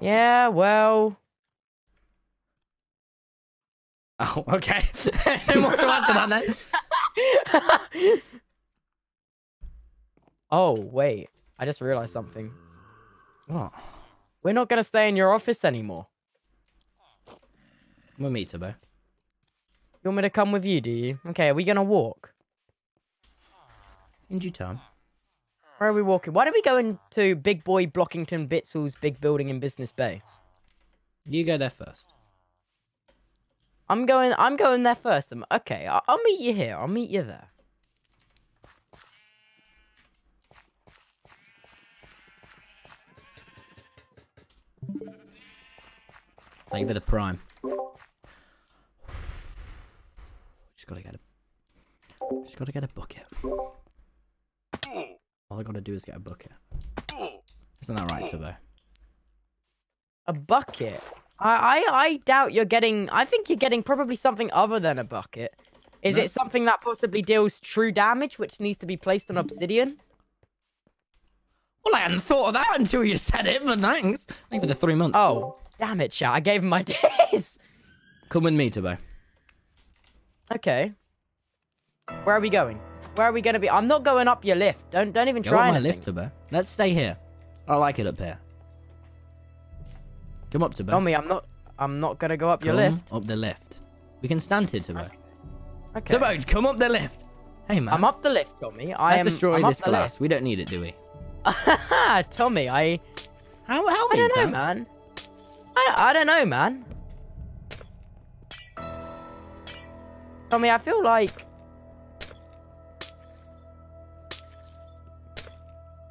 Yeah. Well. Oh, okay. Who wants to answer that then? oh wait. I just realized something. What? We're not gonna stay in your office anymore. We'll meet Tubbo. You want me to come with you, do you? Okay, are we gonna walk? In due time. Where are we walking? Why don't we go into Big Boy Blockington Bitzel's big building in Business Bay? You go there first. I'm going. I'm going there first. Um, Okay, I'll, I'll meet you here. I'll meet you there. Thank you for the prime. Just gotta get a. Just gotta get a bucket. All I gotta do is get a bucket. Isn't that right, Tubbo? A bucket. I, I, I doubt you're getting. I think you're getting probably something other than a bucket. Is No. it something that possibly deals true damage, which needs to be placed on obsidian? Well, I hadn't thought of that until you said it, but thanks. Thank you for the three months. Oh, damn it, chat! I gave him my days. Come with me, Tubbo. Okay. Where are we going? Where are we gonna be? I'm not going up your lift. Don't don't even Go try on my anything. lift, Tubbo. Let's stay here. I like it up here. Come up, Tubbo. Tommy, I'm not. I'm not gonna go up your Come lift. up the lift. We can stand here, Tubbo. Okay. Tubbo, come up the lift. Hey, man. I'm up the lift, Tommy. I Let's am. destroy I'm this glass. We don't need it, do we? lift. Tommy, I. How, how I don't know, man. I I don't know, man. Tommy, I feel like.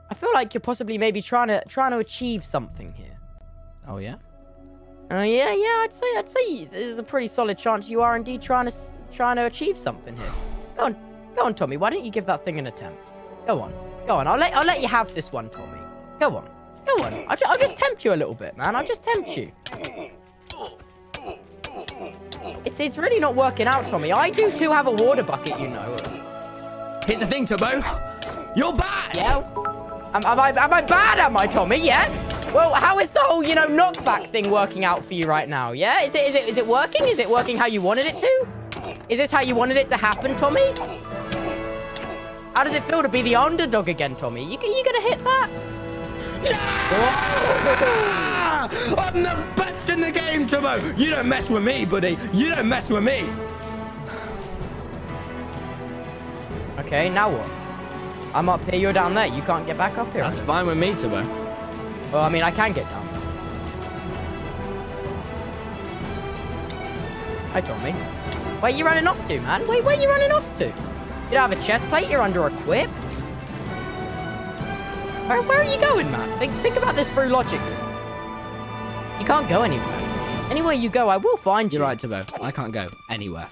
I feel feel like you're possibly maybe trying to trying to achieve something here. Oh, yeah? Uh, yeah, yeah, I'd say I'd say there's a pretty solid chance you are indeed trying to trying to achieve something here. Go on, go on, Tommy. Why don't you give that thing an attempt? Go on, go on. I'll let I'll let you have this one, Tommy. Go on, go on. I'll, ju- I'll just tempt you a little bit, man. I'll just tempt you. It's it's really not working out, Tommy. I do too have a water bucket, you know. Here's the thing, Tubbo. You're bad! Yeah. Am, am I am I bad? Am I, Tommy? Yeah. Well, how is the whole you know knockback thing working out for you right now? Yeah. Is it is it is it working? Is it working how you wanted it to? Is this how you wanted it to happen, Tommy? How does it feel to be the underdog again, Tommy? You you gonna hit that? Ah! I'm the best in the game, Tubbo! You don't mess with me, buddy. You don't mess with me. Okay. Now what? I'm up here. You're down there. You can't get back up here. That's fine with me, Tubbo. Well, I mean, I can get down. Hi, Tommy. Where you running off to, man? Wait, where you running off to? You don't have a chest plate? You're under equipped? Where, where are you going, man? Think, think about this through logically. You can't go anywhere. Anywhere you go, I will find you. You're right, Tubbo. I can't go anywhere.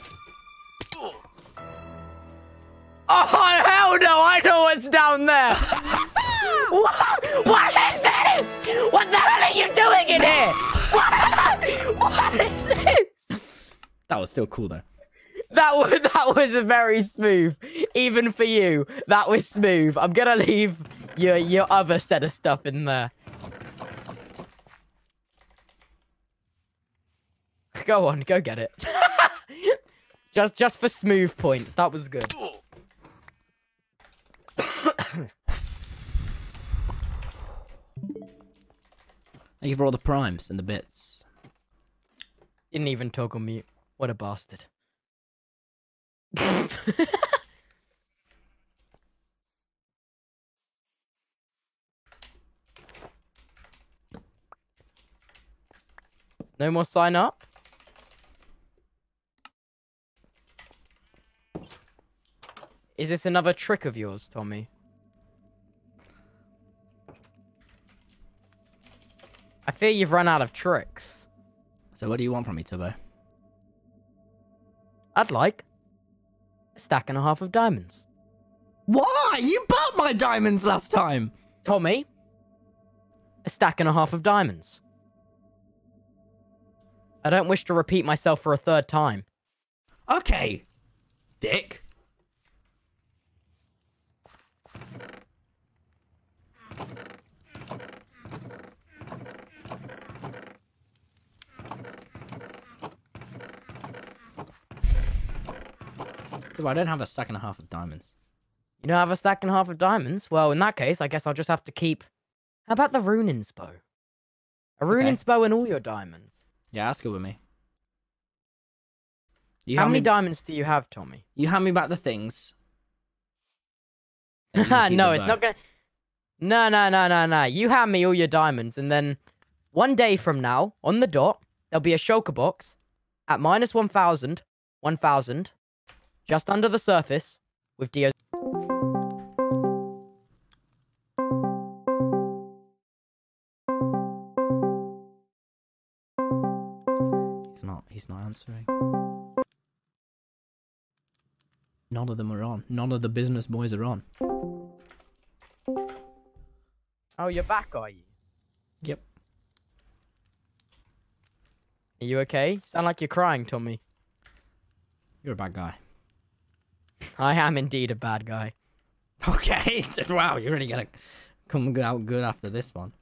Oh, hell no! I know what's down there! what? What is this? What the hell are you doing in here? What, what is this? That was still cool, though. That was that was very smooth, even for you. That was smooth. I'm gonna leave your your other set of stuff in there. Go on, go get it. just just for smooth points. That was good. Thank you for all the primes and the bits. Didn't even toggle mute. What a bastard. no more sign up? Is this another trick of yours, Tommy? I fear you've run out of tricks. So what do you want from me, Tubbo? I'd like a stack and a half of diamonds. Why? You bought my diamonds last time. Tommy, a stack and a half of diamonds. I don't wish to repeat myself for a third time. Okay. Dick. Tubbo, I don't have a stack and a half of diamonds. You don't have a stack and a half of diamonds? Well, in that case, I guess I'll just have to keep. How about the Runaan's bow? A Runaan's bow and all your diamonds. Yeah, that's good with me. You How many me, diamonds do you have, Tommy? You hand me back the things. no, it's not gonna. No, no, no, no, no. You hand me all your diamonds, and then one day from now, on the dot, there'll be a shulker box at minus 1,000, 1,000, just under the surface, with Deo. He's not answering. None of them are on. None of the business boys are on. Oh, you're back, are you? Yep. Are you okay? Sound like you're crying, Tommy. You're a bad guy. I am indeed a bad guy. Okay. wow, you're really gonna come out good after this one.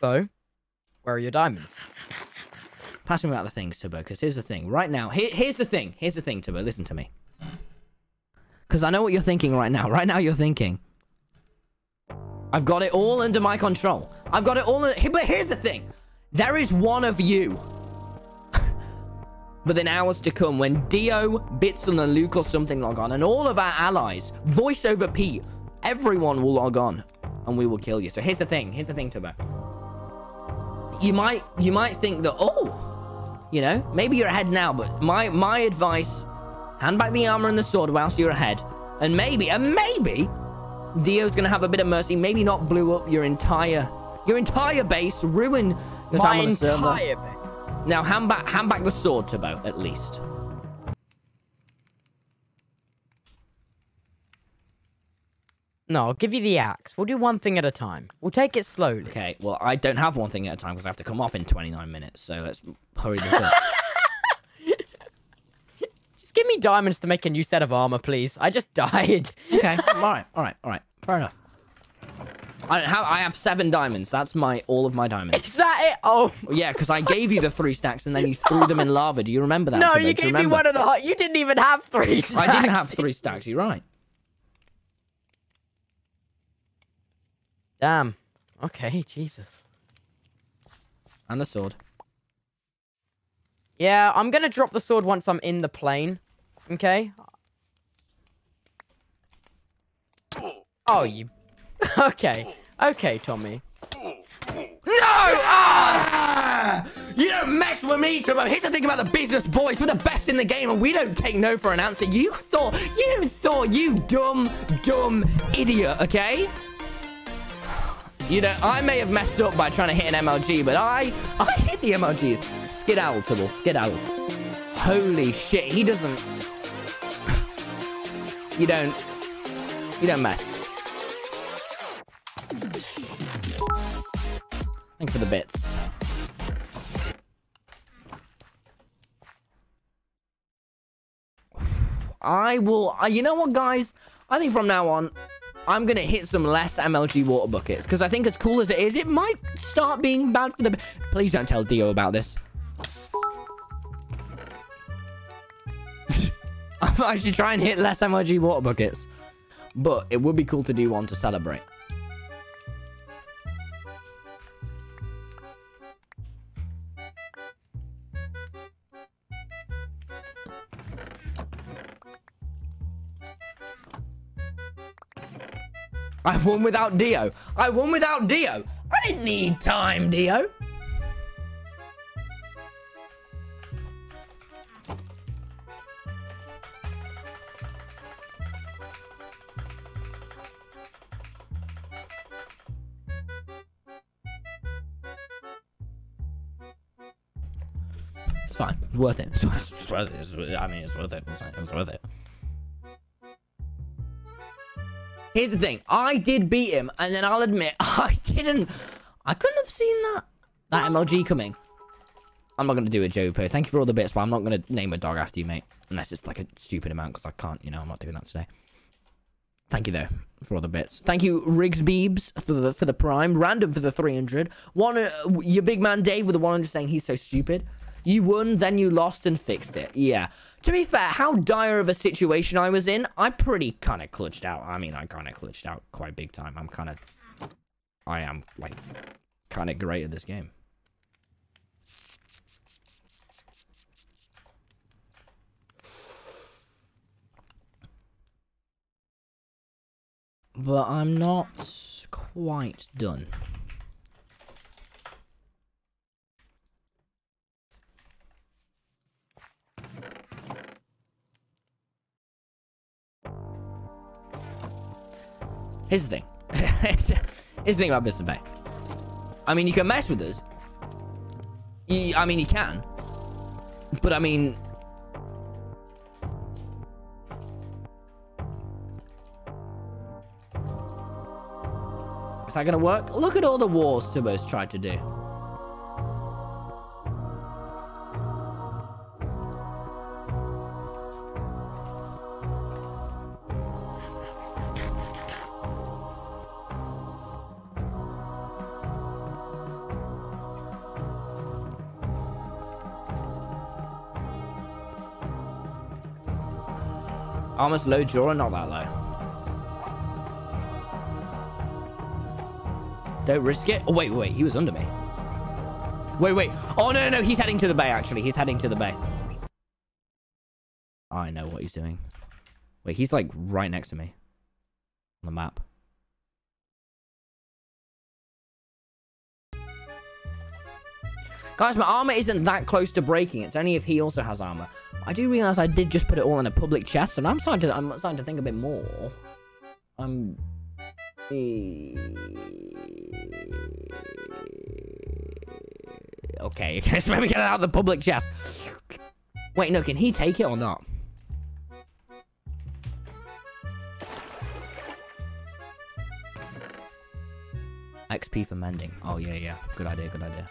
So, where are your diamonds? Pass me about the things, Tubbo, because here's the thing. Right now, here, here's the thing. Here's the thing, Tubbo. Listen to me. Because I know what you're thinking right now. Right now, you're thinking, I've got it all under my control. I've got it all. In, but here's the thing. There is one of you. but in hours to come, when Deo, Bitson, and Luke or something log on, and all of our allies, voice over Pete, everyone will log on, and we will kill you. So here's the thing. Here's the thing, Tubbo. You might, you might think that, oh, you know, maybe you're ahead now, but my my advice, hand back the armor and the sword whilst you're ahead. And maybe, and maybe, Deo's gonna have a bit of mercy. Maybe not blew up your entire, your entire base, ruin your My time on the server. entire. Now hand back, hand back the sword, Tubbo, at least. No, I'll give you the axe. We'll do one thing at a time. We'll take it slowly. Okay, well, I don't have one thing at a time because I have to come off in 29 minutes. So let's hurry this up. Just give me diamonds to make a new set of armor, please. I just died. okay, all right, all right, all right. Fair enough. I have. I have seven diamonds. That's my all of my diamonds. Is that it? Oh. Yeah, because I gave you the three stacks and then you threw them in lava. Do you remember that? No, Tubbo? you gave me remember? one and a half. You didn't even have three. Stacks. I didn't have three stacks. You're right. Damn. Okay, Jesus. And the sword. Yeah, I'm gonna drop the sword once I'm in the plane. Okay. Oh, you. Okay. Okay, Tommy. No! Ah! You don't mess with me, Tubbo. Here's the thing about the business boys. We're the best in the game, and we don't take no for an answer. You thought, you thought, you dumb, dumb idiot, okay? You know, I may have messed up by trying to hit an MLG, but I, I hit the MLGs. Tubbo, skedaddle. Holy shit, he doesn't... You don't... You don't mess. Thanks for the bits. I will. Uh, you know what, guys? I think from now on, I'm gonna hit some less MLG water buckets because I think as cool as it is, it might start being bad for the. Please don't tell Deo about this. I should try and hit less MLG water buckets, but it would be cool to do one to celebrate. I won without Deo. I won without Deo. I didn't need time, Deo. It's fine. It's worth it. It's worth, it. I mean, it's worth it. It's worth it. Here's the thing. I did beat him, and then I'll admit, I didn't... I couldn't have seen that, that MLG coming. I'm not going to do it, Joe Poo. Thank you for all the bits, but I'm not going to name a dog after you, mate. Unless it's like a stupid amount, because I can't, you know, I'm not doing that today. Thank you, though, for all the bits. Thank you, Riggs Beebs, for the, for the prime. Random for the 300. One, uh, your big man Dave with the 100 saying he's so stupid. You won, then you lost and fixed it. Yeah. To be fair, how dire of a situation I was in, I pretty kind of clutched out. I mean, I kind of clutched out quite big time. I'm kind of... I am, like, kind of great at this game. But I'm not quite done. Here's the thing. Here's the thing about Business Bay. I mean, you can mess with us. You, I mean, you can. But I mean... Is that gonna work? Look at all the wars Tubbo's tried to do. Almost low jaw not that low. Don't risk it. Oh, wait, wait. He was under me. Wait, wait. Oh, no, no, no. He's heading to the bay, actually. He's heading to the bay. I know what he's doing. Wait, he's like right next to me. On the map. Guys, my armor isn't that close to breaking. It's only if he also has armor. I do realize I did just put it all in a public chest, and I'm starting to I'm starting to think a bit more. I'm. Eh, okay, let's maybe get it out of the public chest. Wait, no, can he take it or not? XP for mending. Oh, yeah, yeah. Good idea, good idea.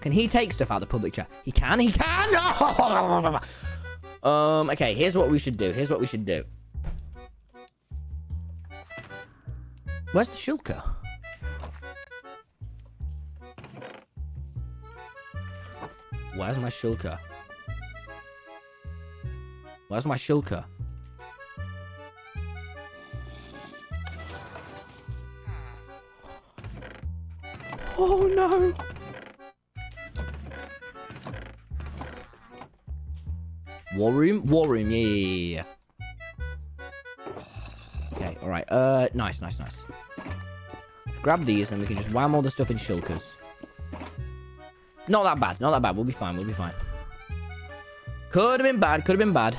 Can he take stuff out of the public chat? He can, he can! um, okay, here's what we should do. Here's what we should do. Where's the shulker? Where's my shulker? Where's my shulker? Oh no! War room? War room, yeah, yeah, yeah. Okay, alright. Uh, nice, nice, nice. Grab these and we can just wham all the stuff in shulkers. Not that bad, not that bad. We'll be fine, we'll be fine. Could have been bad, could have been bad.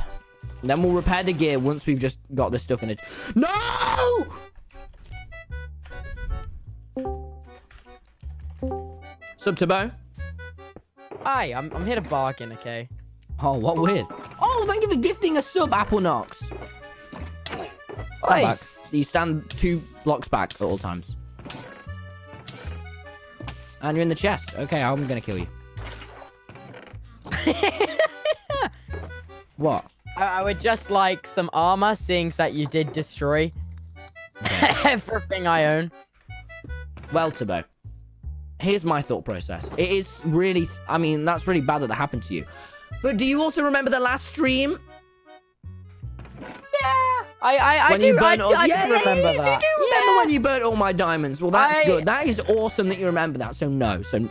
Then we'll repair the gear once we've just got this stuff in it. No! Sub Tubbo? Hi, I'm, I'm here to bargain, okay? Oh, what weird. Oh, thank you for gifting a sub, Apple Knox. Stand Hey. back. So you stand two blocks back at all times. And you're in the chest. Okay, I'm gonna kill you. what? I, I would just like some armor, seeing that you did destroy everything I own. Well, Tubbo. Here's my thought process. It is really, I mean, that's really bad that that happened to you. But do you also remember the last stream Yeah, I I, I do, I, all? I yeah, do yeah, remember yes, that. You do remember Yeah. when you burnt all my diamonds? Well, that's I- good. That is awesome that you remember that. So no, so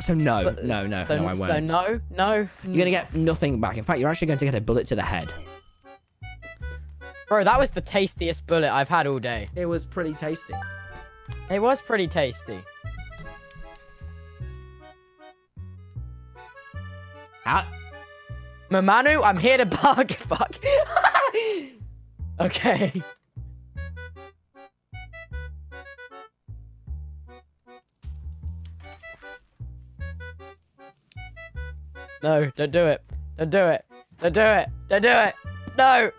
so no, So- no, no, so, no, I won't. So no, no. You're gonna get nothing back. In fact, you're actually going to get a bullet to the head. Bro, that was the tastiest bullet I've had all day. It was pretty tasty. It was pretty tasty. How? Mamanu, I'm here to bug. Fuck. okay. No, don't do it. Don't do it. Don't do it. Don't do it. No.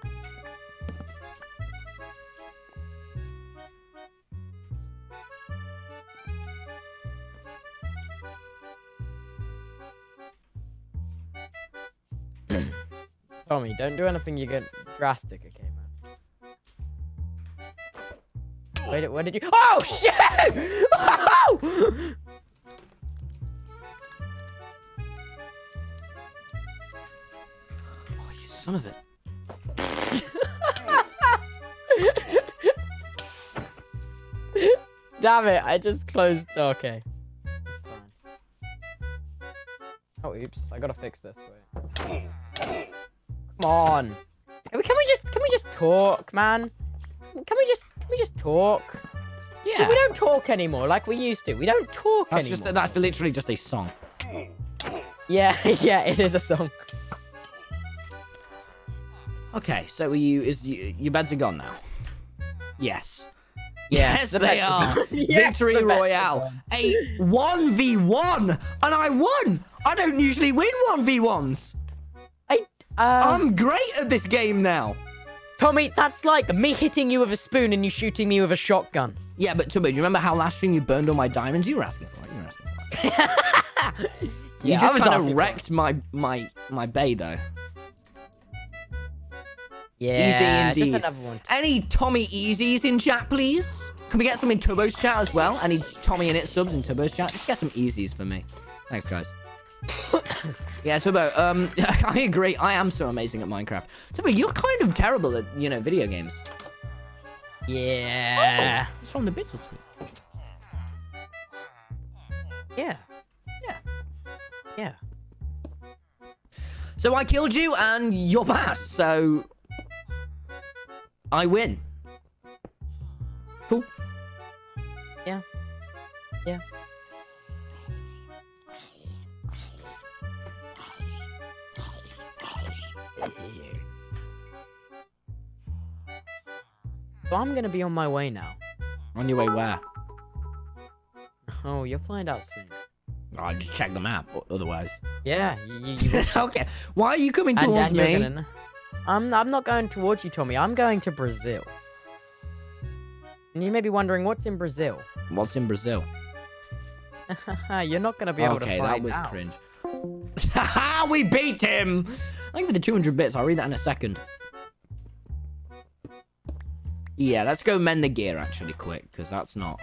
Tommy, don't do anything you get drastic, okay, man? Wait, where did you? Oh shit! Oh! Oh, you son of it. Damn it! I just closed. Oh, okay, it's fine. Oh, oops! I gotta fix this. Wait. Come on. Can we, can we just can we just talk, man? Can we just can we just talk? Yeah. We don't talk anymore like we used to. We don't talk that's anymore. Just, that's literally just a song. Yeah, yeah, it is a song. Okay, so are you is you, your beds are gone now? Yes. Yes, yes the they are. yes, Victory the Royale. A 1v1, and I won. I don't usually win 1v1s. Uh, I'm great at this game now. Tommy, that's like me hitting you with a spoon and you shooting me with a shotgun. Yeah, but Tubby, do you remember how last stream you burned all my diamonds? You were asking for it. You were asking for it. you yeah, just kind of wrecked my my my bay though. Yeah, Easy indeed. just another one. Any Tommy Easies in chat, please? Can we get some in Tubbo's chat as well? Any TommyInnit subs in Tubbo's chat? Just get some Easies for me. Thanks, guys. yeah, Tubbo. Um, I agree. I am so amazing at Minecraft. Tubbo, you're kind of terrible at you know video games. Yeah. It's from the tweet. Yeah. Yeah. Yeah. So I killed you, and you're bad. So I win. Cool. Yeah. Yeah. So I'm gonna be on my way now. On your way where? Oh, you'll find out soon. Oh, just check the map. Otherwise. Yeah, you, you, okay. Why are you coming towards and you're me? gonna. I'm, I'm not going towards you, Tommy. I'm going to Brazil. And you may be wondering what's in Brazil. What's in Brazil? you're not gonna be able okay, to find out. Okay, that was out. cringe. We beat him! Thank you for the 200 bits. I'll read that in a second. Yeah, let's go mend the gear actually quick, because that's not...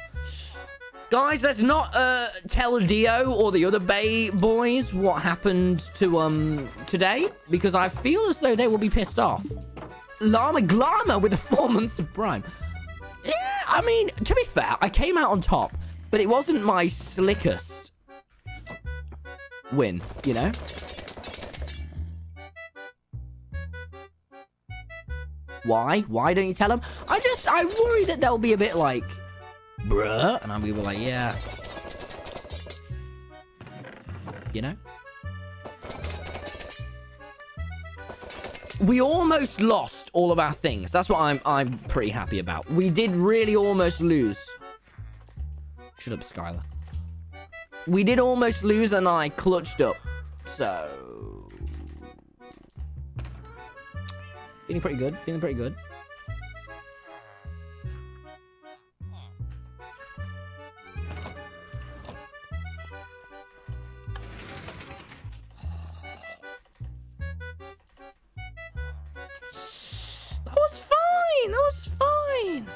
Guys, let's not uh, tell Deo or the other Bay boys what happened to um today, because I feel as though they will be pissed off. Llama Glama with the four months of Prime. Yeah, I mean, to be fair, I came out on top, but it wasn't my slickest win, you know? Why? Why don't you tell them? I just, I worry that they'll be a bit like, bruh, and I'll be like, yeah. You know? We almost lost all of our things. That's what I'm, I'm pretty happy about. We did really almost lose. Shut up, Skylar. We did almost lose and I clutched up. So... Feeling pretty good. Feeling pretty good. That was fine. That was fine.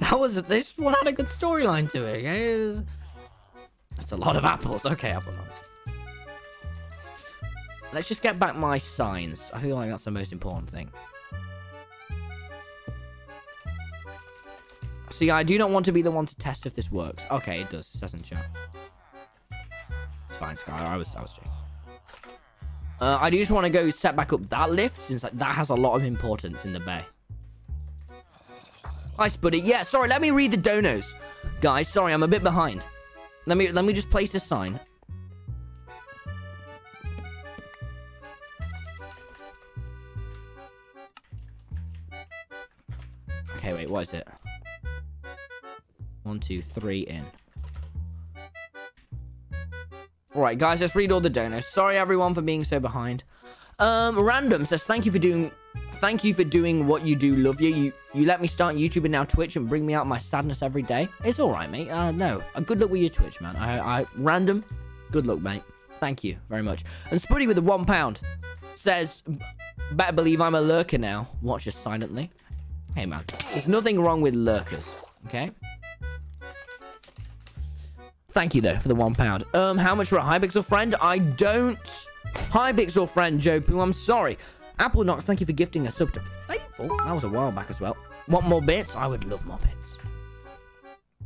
That was this one had a good storyline to it. It was- That's a lot of apples. Okay, apple nuts. Let's just get back my signs. I feel like that's the most important thing. See, I do not want to be the one to test if this works. Okay, it does. It in chat. It's fine, Skylar. I was, I was joking. Uh, I do just want to go set back up that lift, since that that has a lot of importance in the bay. Hi, Spuddy. Yeah, sorry, let me read the donos. Guys, sorry, I'm a bit behind. Let me let me just place a sign. One, two, three in. Alright, guys, let's read all the donors. Sorry, everyone, for being so behind. Um, Random says, thank you for doing... Thank you for doing what you do. Love you. You you let me start YouTube and now Twitch and bring me out my sadness every day. It's all right, mate. Uh, no. Uh, good luck with your Twitch, man. I, I Random, good luck, mate. Thank you very much. And Spuddy with the one pound says, better believe I'm a lurker now. Watch us silently. Hey, man. There's nothing wrong with lurkers, okay? Thank you, though, for the one pound. Um, how much for a Hypixel friend? I don't... Hypixel friend, Joe Poo, I'm sorry. Apple Knox, thank you for gifting a sub to Faithful. That was a while back as well. Want more bits? I would love more bits.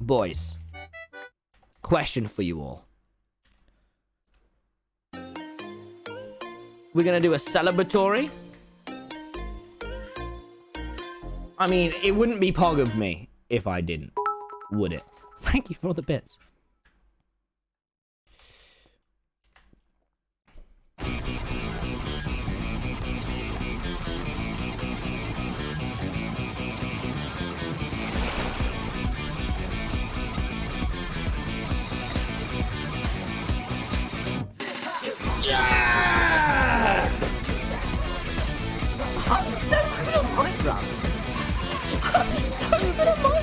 Boys. Question for you all. We're gonna do a celebratory. I mean, it wouldn't be pog of me if I didn't, would it? Thank you for all the bits.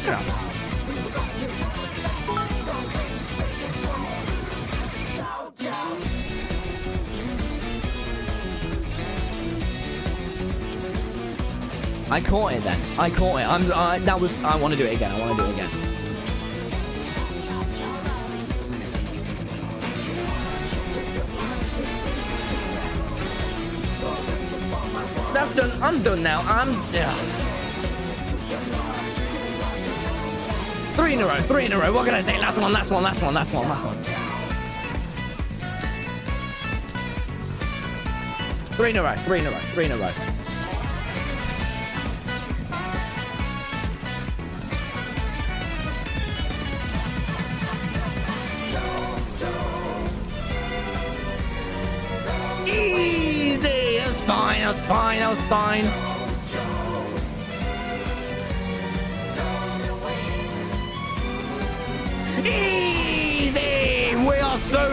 Minecraft. I caught it then. I caught it. I'm. I, that was. I want to do it again. I want to do it again. That's done. I'm done now. I'm. Yeah. Three in a row. Three in a row. What can I say? Last one. Last one. Last one. Last one. Last one. Three in a row. Three in a row. Three in a row. Easy. That's fine. That's fine. That was fine.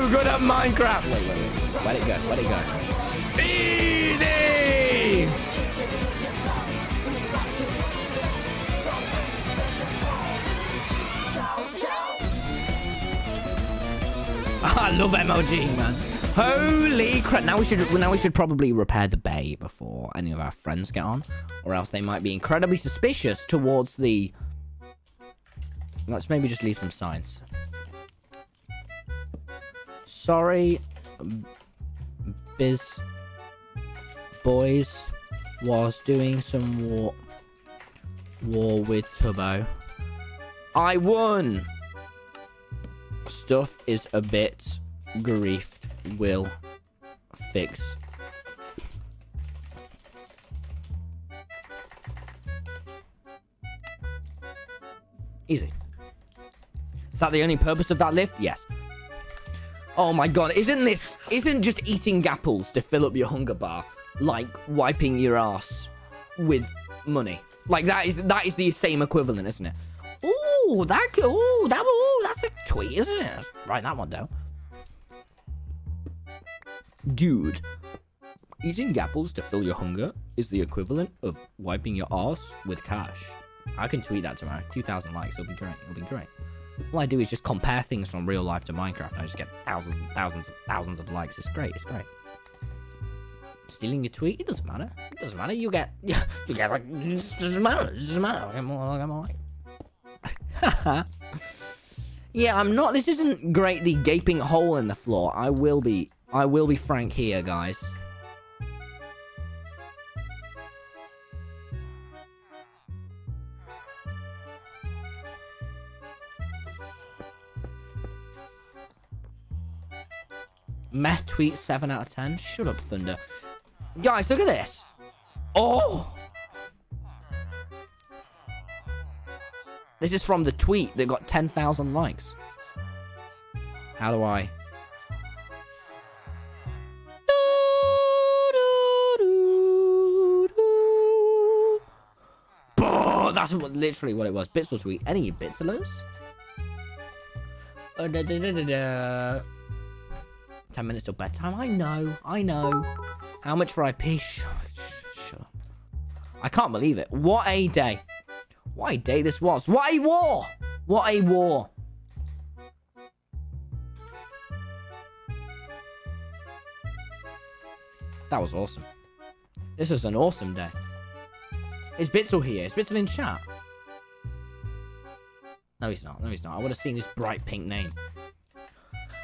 Are so good at Minecraft. Wait, wait, wait. Where'd it go? Where'd it go? Easy! I love MLG, man. Holy crap! Now we should now we should probably repair the bay before any of our friends get on, or else they might be incredibly suspicious towards the. Let's maybe just leave some signs. Sorry, Biz Boys was doing some war war with Tubbo. I won. Stuff is a bit grief will fix. Easy. Is that the only purpose of that lift? Yes. Oh my god, isn't this... Isn't just eating apples to fill up your hunger bar like wiping your ass with money? Like, that is that is the same equivalent, isn't it? Ooh, that... Ooh, that... Ooh, that's a tweet, isn't it? Write that one down. Dude, eating apples to fill your hunger is the equivalent of wiping your ass with cash. I can tweet that tomorrow. 2,000 likes. It'll be great. It'll be great. All I do is just compare things from real life to Minecraft, and I just get thousands and thousands and thousands of likes. It's great. It's great. Stealing your tweet? It doesn't matter. It doesn't matter. You get, you get like, it doesn't matter. It doesn't matter. I'm all, I'm all like. yeah, I'm not. This isn't great. The gaping hole in the floor. I will be. I will be frank here, guys. Meh tweet 7 out of 10. Shut up, Thunder. Guys, look at this. Oh! This is from the tweet that got 10,000 likes. How do I... That's what, literally what it was. Bits will tweet. Any bits of those? Uh, 10 minutes till bedtime. I know. I know. How much for IP? Shut up. I can't believe it. What a day. What a day this was. What a war. What a war. That was awesome. This was an awesome day. Is Bitzel here? Is Bitzel in chat? No, he's not. No, he's not. I would have seen his bright pink name.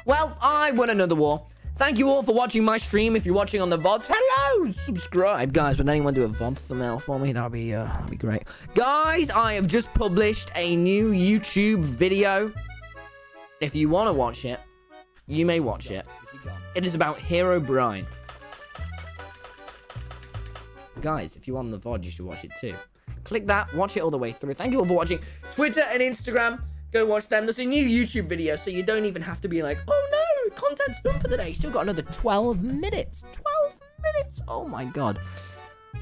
Well, I won another war. Thank you all for watching my stream. If you're watching on the VODs, hello! Subscribe, guys. Would anyone do a VOD thumbnail for me? That'd be, uh, that'd be great. Guys, I have just published a new YouTube video. If you want to watch it, you may watch it. It is about Herobrine. Guys, if you want the VOD, you should watch it too. Click that, watch it all the way through. Thank you all for watching. Twitter and Instagram, go watch them. There's a new YouTube video, so you don't even have to be like, oh no, content's done for the day. Still got another 12 minutes. 12 minutes. Oh my god.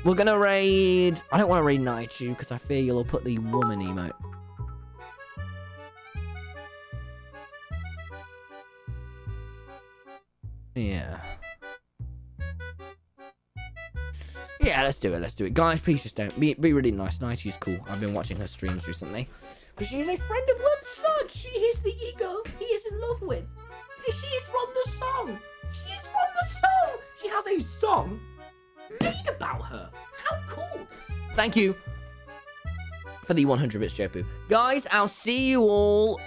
We're gonna raid. I don't want to raid Nihachu because I fear you'll put the woman emote. Yeah. Yeah, let's do it. Let's do it. Guys, please just don't. Be, be really nice. Nihachu's cool. I've been watching her streams recently. Because she's a friend of Wilbur Soot. She is the ego he is in love with. She is from the song. She is from the song. She has a song made about her. How cool. Thank you for the 100 bits, Jopu. Guys, I'll see you all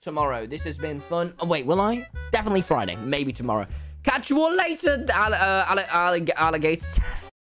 tomorrow. This has been fun. Oh, wait, will I? Definitely Friday. Maybe tomorrow. Catch you all later, all uh, all alligators.